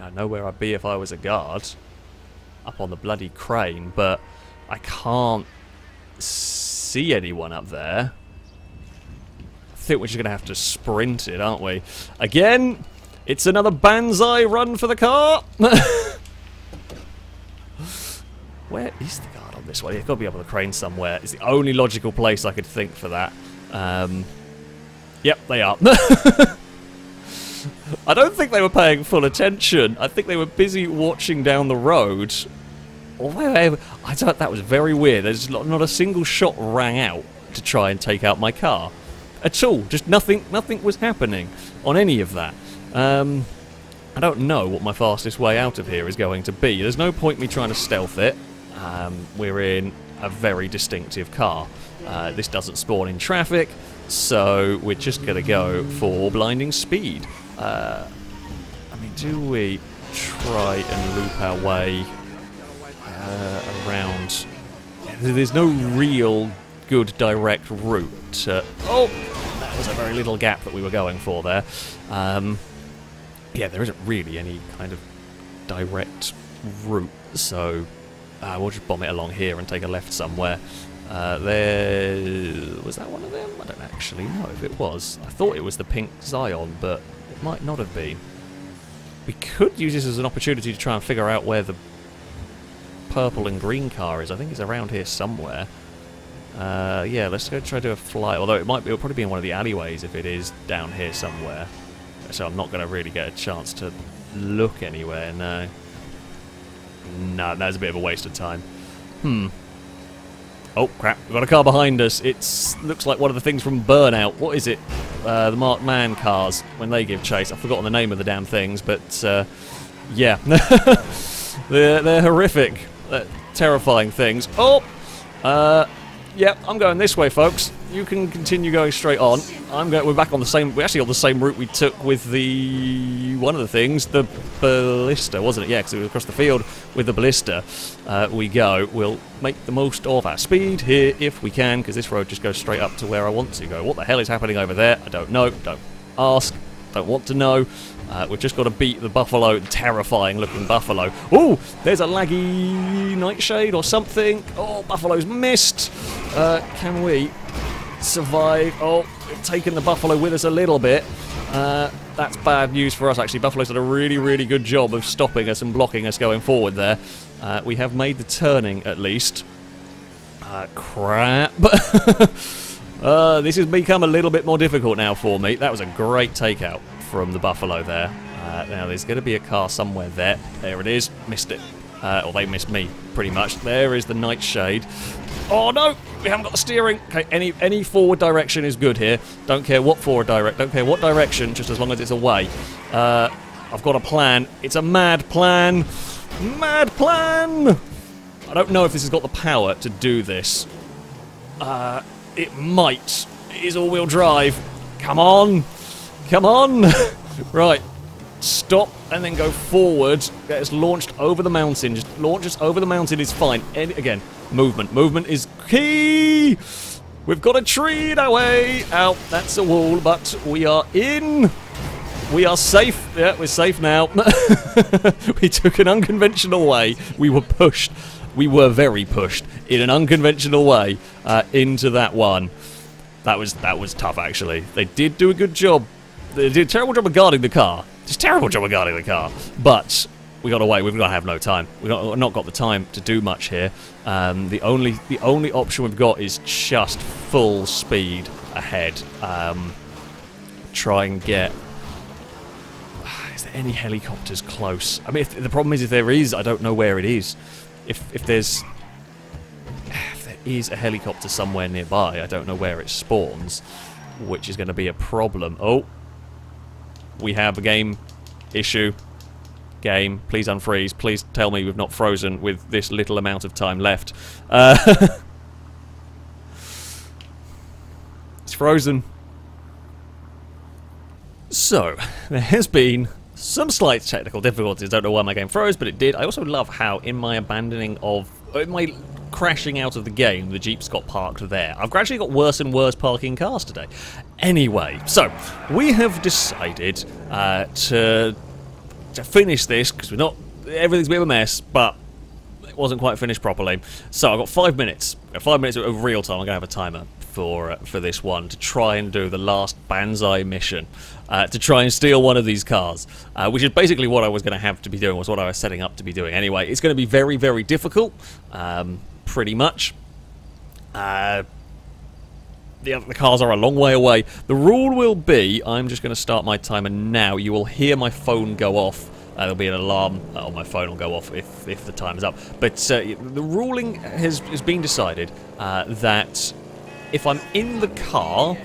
I know where I'd be if I was a guard. Up on the bloody crane, but I can't see anyone up there. I think we're just going to have to sprint it, aren't we? Again, it's another Banzai run for the car. Where is the guard on this one? It's got to be up on the crane somewhere. It's the only logical place I could think for that. Um, yep, they are. I don't think they were paying full attention. I think they were busy watching down the road. I thought that was very weird. There's not a single shot rang out to try and take out my car. At all. Just nothing nothing was happening on any of that. Um, I don't know what my fastest way out of here is going to be. There's no point me trying to stealth it. um, we're in a very distinctive car. Uh, this doesn't spawn in traffic, so we're just going to go for blinding speed. Uh, I mean, do we try and loop our way uh, around? There's no real good direct route. oh, that was a very little gap that we were going for there. Um, yeah, there isn't really any kind of direct route, so uh, we'll just bomb it along here and take a left somewhere. Uh, there was that one of them. I don't actually know if it was. I thought it was the pink Zion, but it might not have been. We could use this as an opportunity to try and figure out where the purple and green car is. I think it's around here somewhere. Uh, yeah, let's go try to do a flight. Although it might be, it'll probably be in one of the alleyways if it is down here somewhere. So I'm not going to really get a chance to look anywhere. No. No, that's a bit of a waste of time. Hmm. Oh, crap. We've got a car behind us. It looks like one of the things from Burnout. What is it? Uh, the Marked Man cars, when they give chase. I've forgotten the name of the damn things, but uh, yeah. they're, they're horrific. They're terrifying things. Oh! Uh, Yep, I'm going this way, folks. You can continue going straight on. I'm going. We're back on the same. We're actually on the same route we took with the one of the things, the Blista, wasn't it? Yeah, because it was across the field with the Blista. Uh, we go. We'll make the most of our speed here if we can, because this road just goes straight up to where I want to go. What the hell is happening over there? I don't know. Don't ask. Don't want to know. Uh, we've just got to beat the buffalo, terrifying looking buffalo. Oh, there's a laggy nightshade or something. Oh, buffalo's missed. Uh, can we survive? Oh, we've the buffalo with us a little bit. Uh, that's bad news for us, actually. Buffalo's done a really, really good job of stopping us and blocking us going forward there. Uh, we have made the turning, at least. Uh, crap. uh, this has become a little bit more difficult now for me. That was a great takeout from the Buffalo there. Uh, now, there's going to be a car somewhere there. There it is. Missed it. Uh, or they missed me, pretty much. There is the Nightshade. Oh, no! We haven't got the steering. Okay, any any forward direction is good here. Don't care what forward direct. Don't care what direction, just as long as it's away. Uh, I've got a plan. It's a mad plan. Mad plan! I don't know if this has got the power to do this. Uh, it might. It is all-wheel drive. Come on! Come on! right. Stop and then go forward. Get us launched over the mountain. Just launch us over the mountain is fine. Any, again, movement. Movement is key! We've got a tree in our way. Out. That's a wall, but we are in. We are safe. Yeah, we're safe now. we took an unconventional way. We were pushed. We were very pushed in an unconventional way uh, into that one. That was that was tough, actually. They did do a good job they did a terrible job of guarding the car. Just terrible job of guarding the car. But we got away. We've got to have no time. We've not, not got the time to do much here. Um, the only the only option we've got is just full speed ahead. Um, try and get. Is there any helicopters close? I mean, if, the problem is if there is, I don't know where it is. If if there's if there is a helicopter somewhere nearby, I don't know where it spawns, which is going to be a problem. Oh, we have a game issue. Game, please unfreeze. Please tell me we've not frozen with this little amount of time left. Uh, it's frozen. So, there has been some slight technical difficulties. Don't know why my game froze, but it did. I also love how in my abandoning of... In my crashing out of the game, the Jeeps got parked there. I've gradually got worse and worse parking cars today. Anyway, so we have decided uh, to to finish this because we're not everything's a bit of a mess, but it wasn't quite finished properly. So I've got five minutes, five minutes of real time. I'm gonna have a timer for uh, for this one to try and do the last Banzai mission. Uh, to try and steal one of these cars, uh, which is basically what I was going to have to be doing, was what I was setting up to be doing. Anyway, it's going to be very, very difficult. Um, pretty much. The, the cars are a long way away. The rule will be, I'm just going to start my timer now. You will hear my phone go off. Uh, there'll be an alarm uh, on my phone will go off if, if the time is up. But uh, the ruling has, has been decided uh, that if I'm in the car,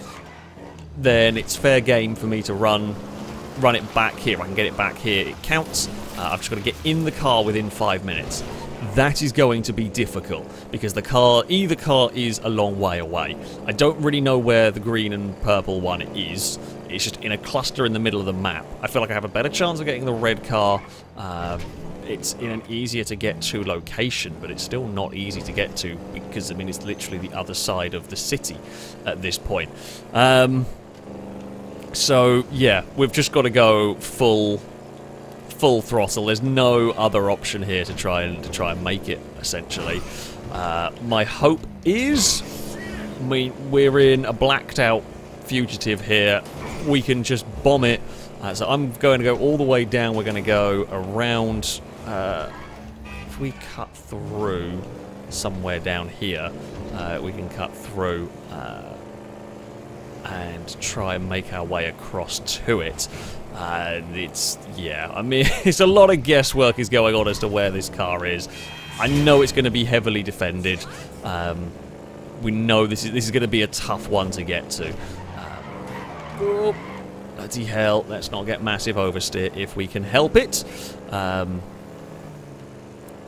then it's fair game for me to run run it back here. I can get it back here. It counts. Uh, I've just got to get in the car within five minutes. That is going to be difficult because the car, either car is a long way away. I don't really know where the green and purple one is. It's just in a cluster in the middle of the map. I feel like I have a better chance of getting the red car. Uh, it's in an easier to get to location, but it's still not easy to get to because, I mean, it's literally the other side of the city at this point. Um, so, yeah, we've just got to go full full throttle. There's no other option here to try and to try and make it. Essentially, uh, my hope is we we're in a blacked out fugitive here. We can just bomb it. Uh, so I'm going to go all the way down. We're going to go around. Uh, if we cut through somewhere down here, uh, we can cut through uh, and try and make our way across to it. And it's, yeah, I mean, it's a lot of guesswork is going on as to where this car is. I know it's going to be heavily defended. Um, we know this is this is going to be a tough one to get to. Um, oh, bloody hell, let's not get massive oversteer if we can help it. Um,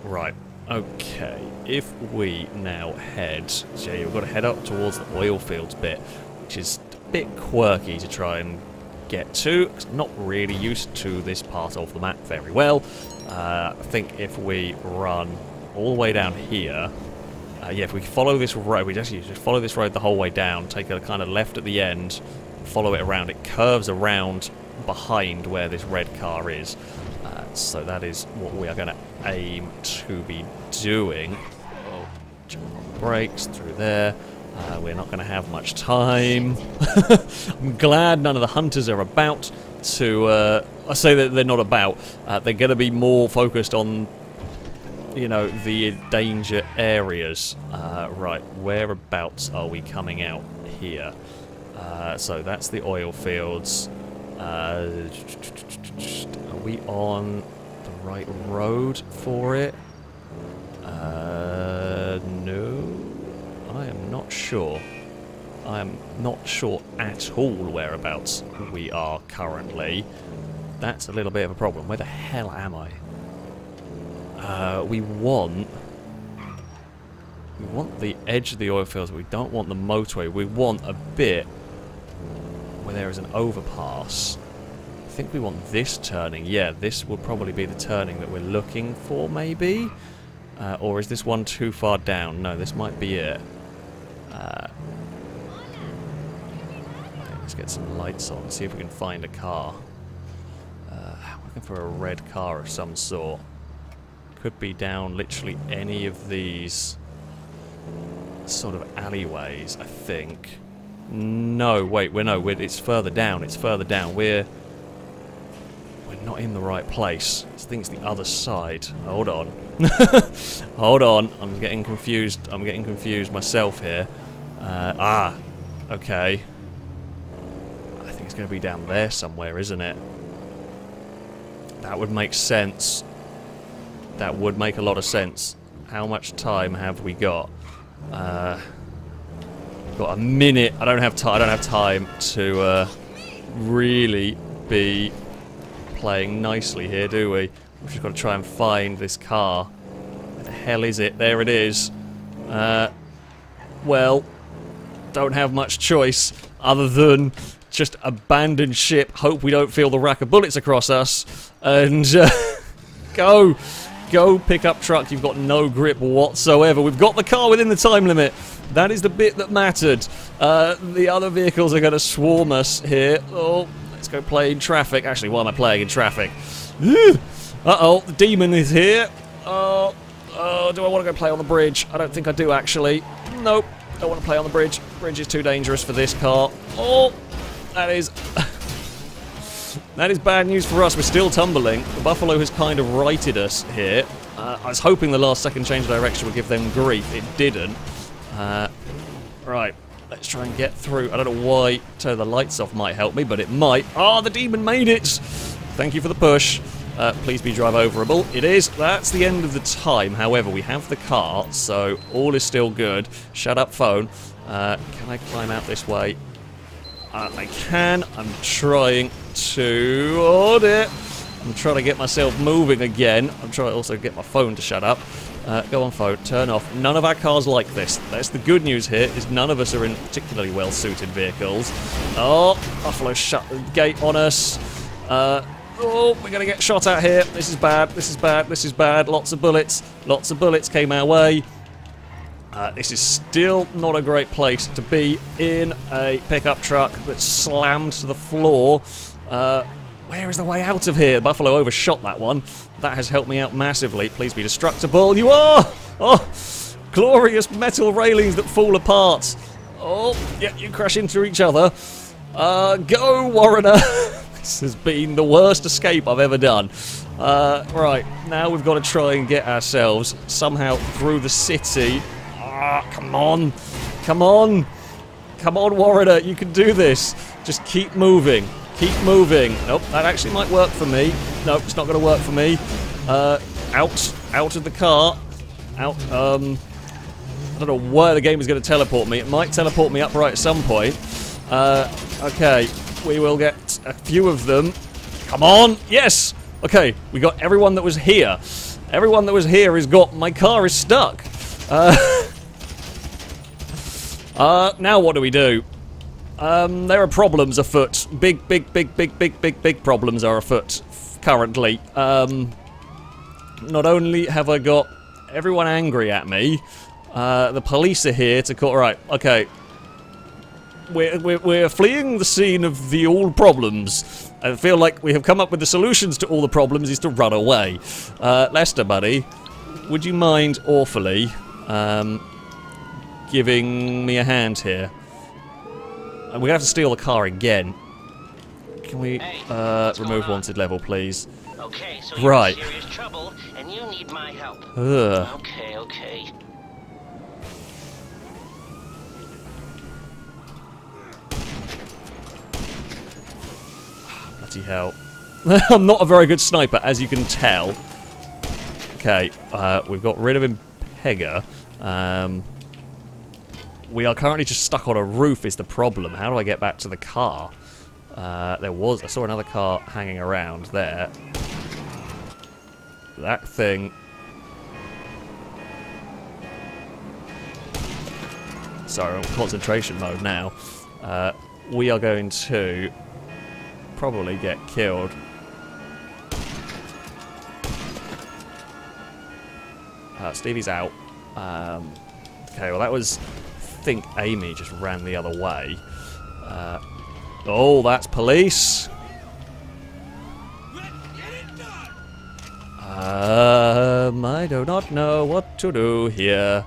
right, okay, if we now head, so we've got to head up towards the oil fields bit, which is a bit quirky to try and get to. Not really used to this part of the map very well. Uh, I think if we run all the way down here, uh, yeah, if we follow this road, we just, just follow this road the whole way down, take a kind of left at the end, follow it around, it curves around behind where this red car is. Uh, so that is what we are going to aim to be doing. Oh, jump on brakes through there. Uh, we're not going to have much time. I'm glad none of the hunters are about to... Uh, I say that they're not about. Uh, they're going to be more focused on, you know, the danger areas. Uh, right, whereabouts are we coming out here? Uh, so that's the oil fields. Uh, are we on the right road for it? no. I am not sure. I am not sure at all whereabouts we are currently. That's a little bit of a problem. Where the hell am I? Uh, we want... We want the edge of the oil fields. We don't want the motorway. We want a bit where there is an overpass. I think we want this turning. Yeah, this will probably be the turning that we're looking for, maybe? Uh, or is this one too far down? No, this might be it. Uh, okay, let's get some lights on, see if we can find a car. Uh, looking for a red car of some sort. Could be down literally any of these sort of alleyways, I think. No, wait, we're no, we're, it's further down, it's further down. We're we're not in the right place. Think it's the other side. Hold on. Hold on, I'm getting confused. I'm getting confused myself here. Uh, ah, okay. It's going to be down there somewhere, isn't it? That would make sense. That would make a lot of sense. How much time have we got? Uh, got a minute. I don't have time. I don't have time to uh, really be playing nicely here, do we? We've just got to try and find this car. Where the hell is it? There it is. Uh, well, don't have much choice other than just abandon ship, hope we don't feel the rack of bullets across us, and uh, go. Go pick up truck. You've got no grip whatsoever. We've got the car within the time limit. That is the bit that mattered. Uh, the other vehicles are going to swarm us here. Oh, let's go play in traffic. Actually, why am I playing in traffic? Uh-oh, the demon is here. Oh, oh, do I want to go play on the bridge? I don't think I do, actually. Nope. Don't want to play on the bridge. Bridge is too dangerous for this car. Oh, that is... that is bad news for us. We're still tumbling. The Buffalo has kind of righted us here. Uh, I was hoping the last second change of direction would give them grief. It didn't. Uh, right. Let's try and get through. I don't know why turn the lights off might help me, but it might. Ah, oh, the demon made it! Thank you for the push. Uh, please be drive overable. It is. That's the end of the time. However, we have the car, so all is still good. Shut up, phone. Uh, can I climb out this way? Uh, I can. I'm trying to... hold it. I'm trying to get myself moving again. I'm trying to also get my phone to shut up. Uh, go on, phone. Turn off. None of our cars like this. That's the good news here, is none of us are in particularly well-suited vehicles. Oh, Buffalo shut the gate on us. Uh, oh, we're going to get shot at here. This is bad. This is bad. This is bad. Lots of bullets. Lots of bullets came our way. Uh, this is still not a great place to be in a pickup truck that's slammed to the floor. Uh, where is the way out of here? Buffalo overshot that one. That has helped me out massively. Please be destructible. You are! Oh, glorious metal railings that fall apart. Oh, yeah, you crash into each other. Uh, go, Warrener! this has been the worst escape I've ever done. Uh, right, now we've got to try and get ourselves somehow through the city Ah, come on. Come on. Come on, Warrener. You can do this. Just keep moving. Keep moving. Nope, that actually might work for me. Nope, it's not going to work for me. Uh, out. Out of the car. Out. Um, I don't know where the game is going to teleport me. It might teleport me up right at some point. Uh, okay. We will get a few of them. Come on. Yes. Okay, we got everyone that was here. Everyone that was here is got... My car is stuck. Uh... Uh, now what do we do? Um, there are problems afoot. Big, big, big, big, big, big, big problems are afoot currently. Um, not only have I got everyone angry at me, uh, the police are here to call. Right, okay. We're, we're, we're fleeing the scene of the all problems. I feel like we have come up with the solutions to all the problems is to run away. Uh, Lester, buddy, would you mind awfully um, giving me a hand here. We're gonna have to steal the car again. Can we uh, remove wanted level, please? Okay, so you're right. in serious trouble, and you need my help. Ugh. Okay, okay. Bloody hell. I'm not a very good sniper, as you can tell. Okay, uh, we've got rid of Impega. Um, we are currently just stuck on a roof is the problem. How do I get back to the car? Uh, there was... I saw another car hanging around there. That thing... Sorry, I'm concentration mode now. Uh, we are going to probably get killed. Uh, Stevie's out. Um, okay, well that was think Amy just ran the other way. Uh, oh, that's police. Um, I do not know what to do here.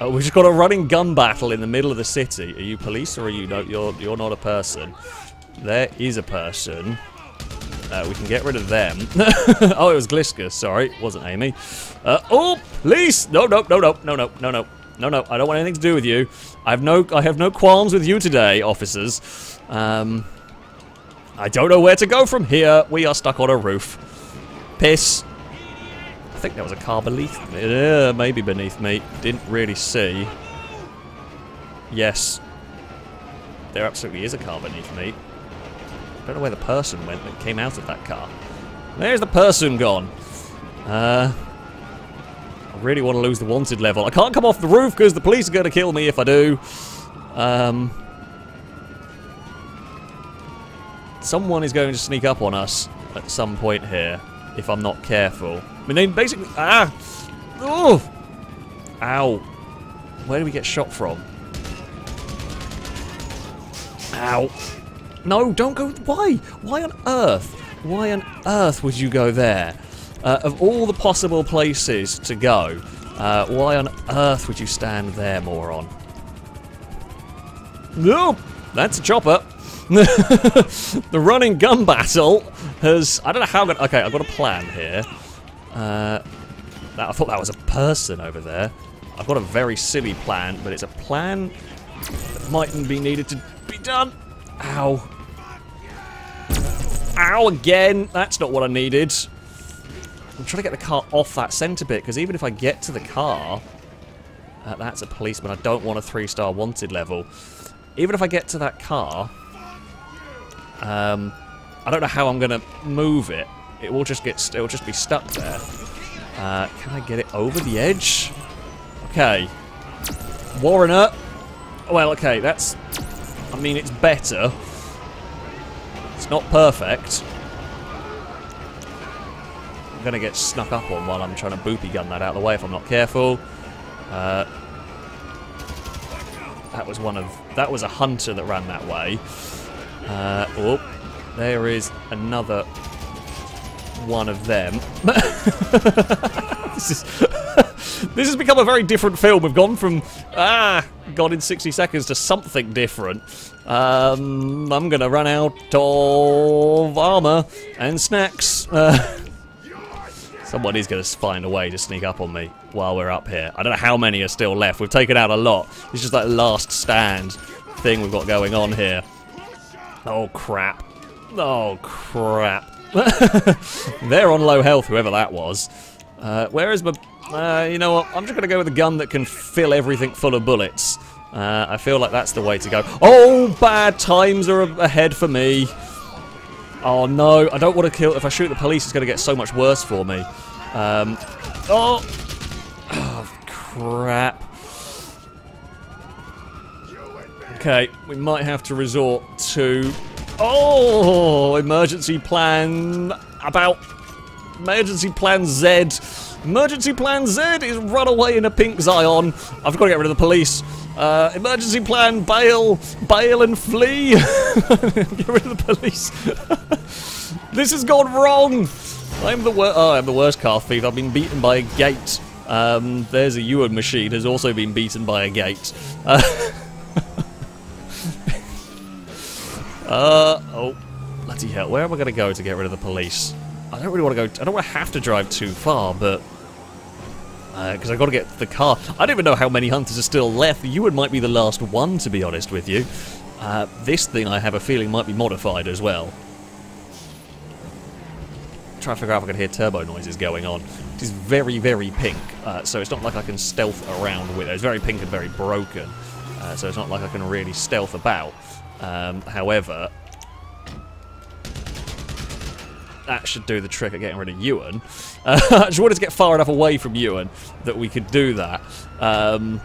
Oh, we just got a running gun battle in the middle of the city. Are you police or are you no? You're you're not a person. There is a person. Uh, we can get rid of them. oh, it was Gliska. Sorry, it wasn't Amy. Uh, oh, police! No, no, no, no, no, no, no, no. No, no, I don't want anything to do with you. I have no, I have no qualms with you today, officers. Um, I don't know where to go from here. We are stuck on a roof. Piss. I think there was a car beneath me. Maybe beneath me. Didn't really see. Yes. There absolutely is a car beneath me. I don't know where the person went that came out of that car. There's the person gone. Uh, I really want to lose the wanted level. I can't come off the roof because the police are going to kill me if I do. Um, someone is going to sneak up on us at some point here if I'm not careful. I mean, they basically... Ah! Oh! Ow. Where do we get shot from? Ow. No, don't go... Why? Why on earth? Why on earth would you go there? Uh, of all the possible places to go, uh, why on earth would you stand there, moron? No, that's a chopper. the running gun battle has... I don't know how... I'm gonna, okay, I've got a plan here. Uh, that, I thought that was a person over there. I've got a very silly plan, but it's a plan that mightn't be needed to be done. Ow. Ow, again. That's not what I needed. I'm trying to get the car off that centre bit, because even if I get to the car... Uh, that's a policeman. I don't want a three-star wanted level. Even if I get to that car... Um, I don't know how I'm going to move it. It will just get... It will just be stuck there. Uh, can I get it over the edge? Okay. Warrener. Well, okay, that's... I mean, it's better. It's not perfect. I'm going to get snuck up on while I'm trying to boopy gun that out of the way if I'm not careful. Uh, that was one of... That was a hunter that ran that way. Uh, oh, there is another one of them. this is this has become a very different film. We've gone from ah, gone in 60 seconds to something different. Um, I'm gonna run out of armor and snacks. Uh, somebody's gonna find a way to sneak up on me while we're up here. I don't know how many are still left. We've taken out a lot. It's just that last stand thing we've got going on here. Oh crap. Oh crap. They're on low health, whoever that was. Uh, where is my... Uh, you know what? I'm just going to go with a gun that can fill everything full of bullets. Uh, I feel like that's the way to go. Oh, bad times are ahead for me. Oh, no. I don't want to kill... If I shoot the police, it's going to get so much worse for me. Um, oh. oh, crap. Okay, we might have to resort to Oh, emergency plan about emergency plan Z. Emergency plan Z is run away in a pink Zion. I've got to get rid of the police. Uh, emergency plan bail, bail and flee. get rid of the police. this has gone wrong. I'm the worst. Oh, I'm the worst car thief. I've been beaten by a gate. Um, there's a Ewan machine has also been beaten by a gate. Uh, Uh, oh, bloody hell. Where am I going to go to get rid of the police? I don't really want to go... I don't want to have to drive too far, but... Because uh, I've got to get the car. I don't even know how many hunters are still left. Ewan might be the last one, to be honest with you. Uh, this thing, I have a feeling, might be modified as well. Try to figure out if I can hear turbo noises going on. It is very, very pink, uh, so it's not like I can stealth around with it. It's very pink and very broken, uh, so it's not like I can really stealth about. Um, however, that should do the trick of getting rid of Ewan. Uh, I just wanted to get far enough away from Ewan that we could do that. Um,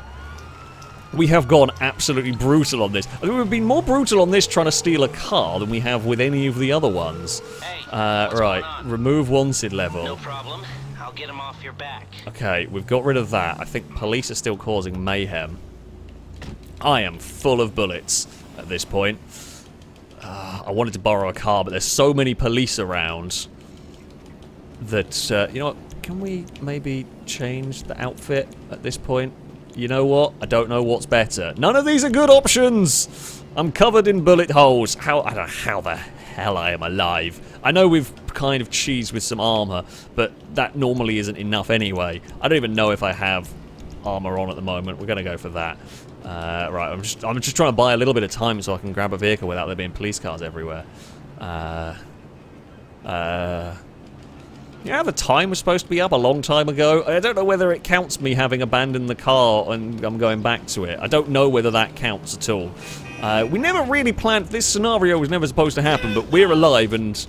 we have gone absolutely brutal on this. I think we've been more brutal on this trying to steal a car than we have with any of the other ones. Hey, uh, right, remove wanted level. No problem. I'll get him off your back. Okay, we've got rid of that. I think police are still causing mayhem. I am full of bullets at this point. Uh, I wanted to borrow a car, but there's so many police around that, uh, you know what, can we maybe change the outfit at this point? You know what? I don't know what's better. None of these are good options! I'm covered in bullet holes. How, I don't know how the hell I am alive. I know we've kind of cheesed with some armor, but that normally isn't enough anyway. I don't even know if I have armor on at the moment. We're going to go for that. Uh, right, I'm just I'm just trying to buy a little bit of time so I can grab a vehicle without there being police cars everywhere. Uh, uh, yeah, the time was supposed to be up a long time ago. I don't know whether it counts me having abandoned the car and I'm going back to it. I don't know whether that counts at all. Uh, we never really planned... This scenario was never supposed to happen, but we're alive and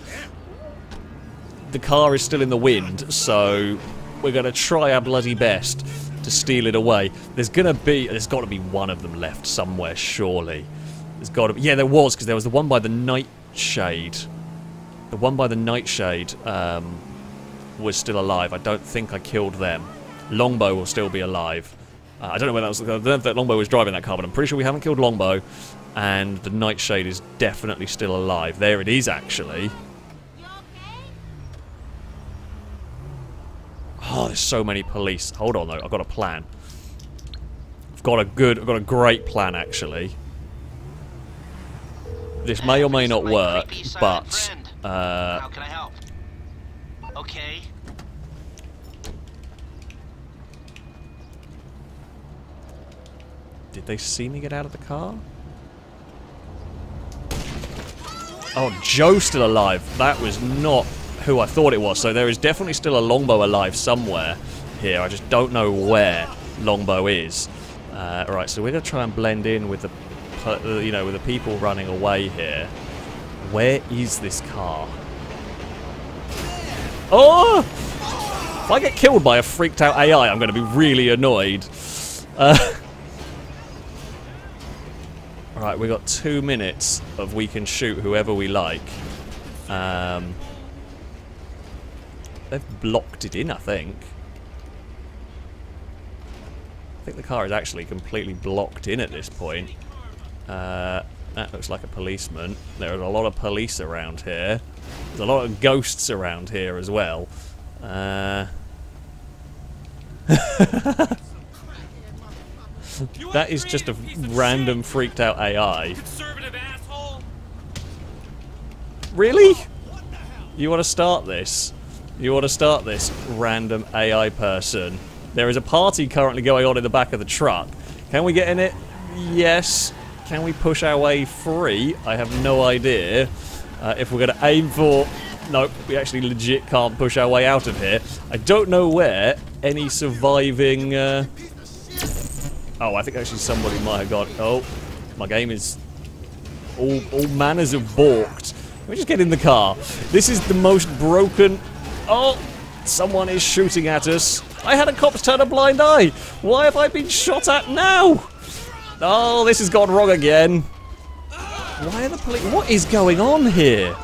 the car is still in the wind, so we're going to try our bloody best to steal it away. There's gonna be, there's got to be one of them left somewhere, surely. There's got to be, yeah, there was, because there was the one by the Nightshade. The one by the Nightshade um, was still alive. I don't think I killed them. Longbow will still be alive. Uh, I don't know whether that was, I don't know if that Longbow was driving that car, but I'm pretty sure we haven't killed Longbow. And the Nightshade is definitely still alive. There it is, actually. Oh, there's so many police. Hold on, though. I've got a plan. I've got a good, I've got a great plan, actually. This may or may not work, but... Uh, How can I help? Okay. did they see me get out of the car? Oh, Joe's still alive. That was not who I thought it was. So there is definitely still a longbow alive somewhere here. I just don't know where longbow is. Uh, right, so we're gonna try and blend in with the, you know, with the people running away here. Where is this car? Oh! If I get killed by a freaked out AI, I'm going to be really annoyed. Uh, right, we got two minutes of we can shoot whoever we like. Um, they've blocked it in, I think. I think the car is actually completely blocked in at this point. Uh, that looks like a policeman. There are a lot of police around here. There's a lot of ghosts around here as well. Uh, that is just a random freaked out AI. Really? You want to start this? You want to start this random AI person? There is a party currently going on in the back of the truck. Can we get in it? Yes. Can we push our way free? I have no idea. Uh, if we're going to aim for... Nope, we actually legit can't push our way out of here. I don't know where any surviving... Uh... Oh, I think actually somebody might have got... Oh, my game is... All, all manners of balked. Let me just get in the car. This is the most broken... Oh, someone is shooting at us. I had a cop's turn a blind eye. Why have I been shot at now? Oh, this has gone wrong again. Why are the police... What is going on here?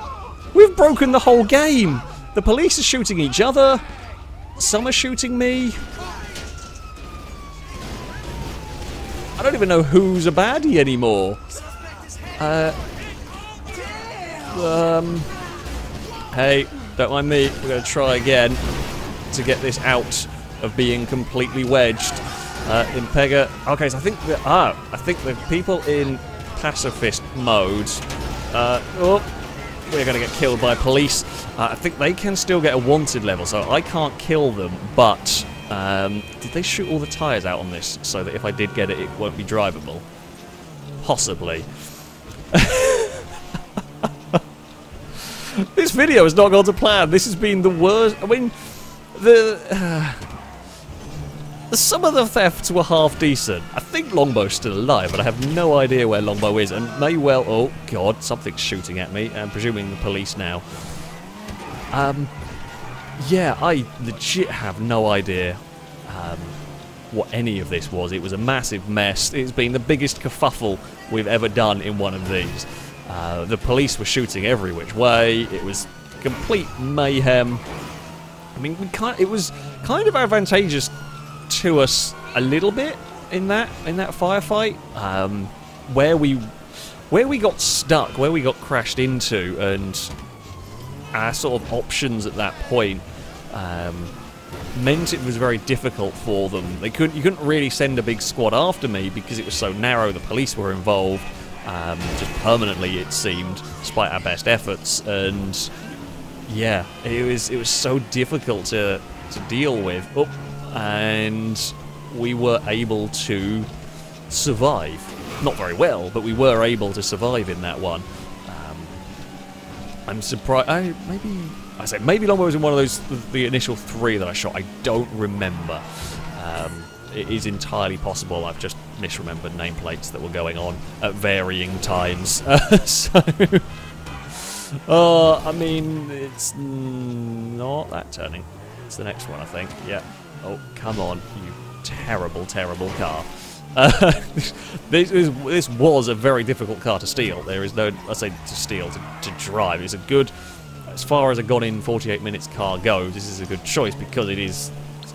We've broken the whole game. The police are shooting each other. Some are shooting me. I don't even know who's a baddie anymore. Uh... Um... Hey, don't mind me. We're going to try again to get this out of being completely wedged. Uh, in Pega. Okay, so I think the ah, I think the people in pacifist mode. Uh, oh, we're going to get killed by police. Uh, I think they can still get a wanted level, so I can't kill them. But um, did they shoot all the tires out on this so that if I did get it, it won't be drivable? Possibly. this video has not gone to plan. This has been the worst. I mean, the. Uh, some of the thefts were half decent. I think Longbow's still alive, but I have no idea where Longbow is, and may well... Oh, God, something's shooting at me. I'm presuming the police now. Um, yeah, I legit have no idea um, what any of this was. It was a massive mess. It's been the biggest kerfuffle we've ever done in one of these. Uh, the police were shooting every which way. It was complete mayhem. I mean, it was kind of advantageous to us a little bit in that in that firefight. Um, where we where we got stuck, where we got crashed into, and our sort of options at that point um, meant it was very difficult for them. They couldn't you couldn't really send a big squad after me because it was so narrow. The police were involved. Um, just permanently, it seemed, despite our best efforts, and yeah, it was it was so difficult to to deal with. Oh, and we were able to survive. Not very well, but we were able to survive in that one. Um, I'm surprised. I maybe I say maybe Longbow was in one of those the, the initial three that I shot. I don't remember. Um, it is entirely possible I've just misremembered nameplates that were going on at varying times. so, uh, I mean, it's not that turning. It's the next one, I think. Yeah. Oh, come on, you terrible, terrible car. Uh, this, is, this was a very difficult car to steal. There is no, I say to steal, to, to drive. It's a good, as far as a gone in 48 minutes car goes, this is a good choice because it is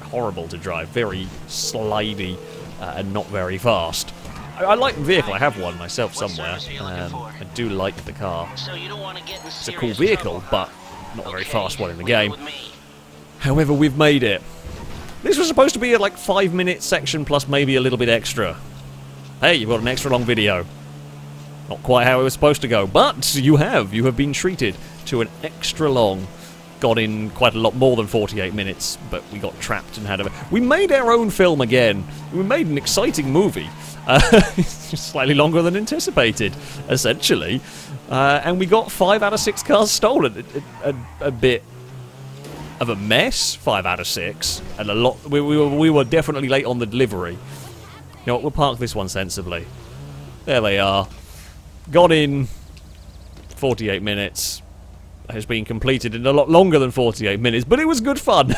horrible to drive. Very slidey uh, and not very fast. I, I, like the vehicle. I have one myself somewhere. Um, I do like the car. It's a cool vehicle, but not a very fast one in the game. However, we've made it. This was supposed to be a like five minute section plus maybe a little bit extra. Hey, you've got an extra long video. Not quite how it was supposed to go, but you have. You have been treated to an extra long. Got in quite a lot more than 48 minutes, but we got trapped and had a... We made our own film again. We made an exciting movie. Uh, slightly longer than anticipated, essentially. Uh, and we got five out of six cars stolen. A, a, a bit of a mess, five out of six, and a lot. We, we, were, we were definitely late on the delivery. You know what? We'll park this one sensibly. There they are. Gone in 48 minutes. Has been completed in a lot longer than 48 minutes, but it was good fun.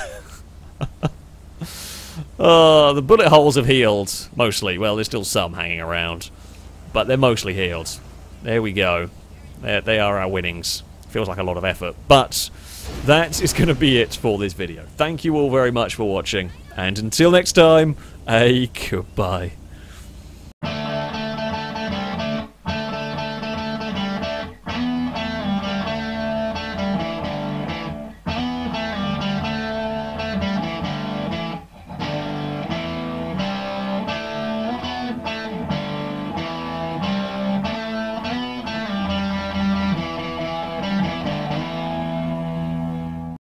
Oh, the bullet holes have healed, mostly. Well, there's still some hanging around. But they're mostly healed. There we go. There, they are our winnings. Feels like a lot of effort. But that is going to be it for this video. Thank you all very much for watching. And until next time, a goodbye.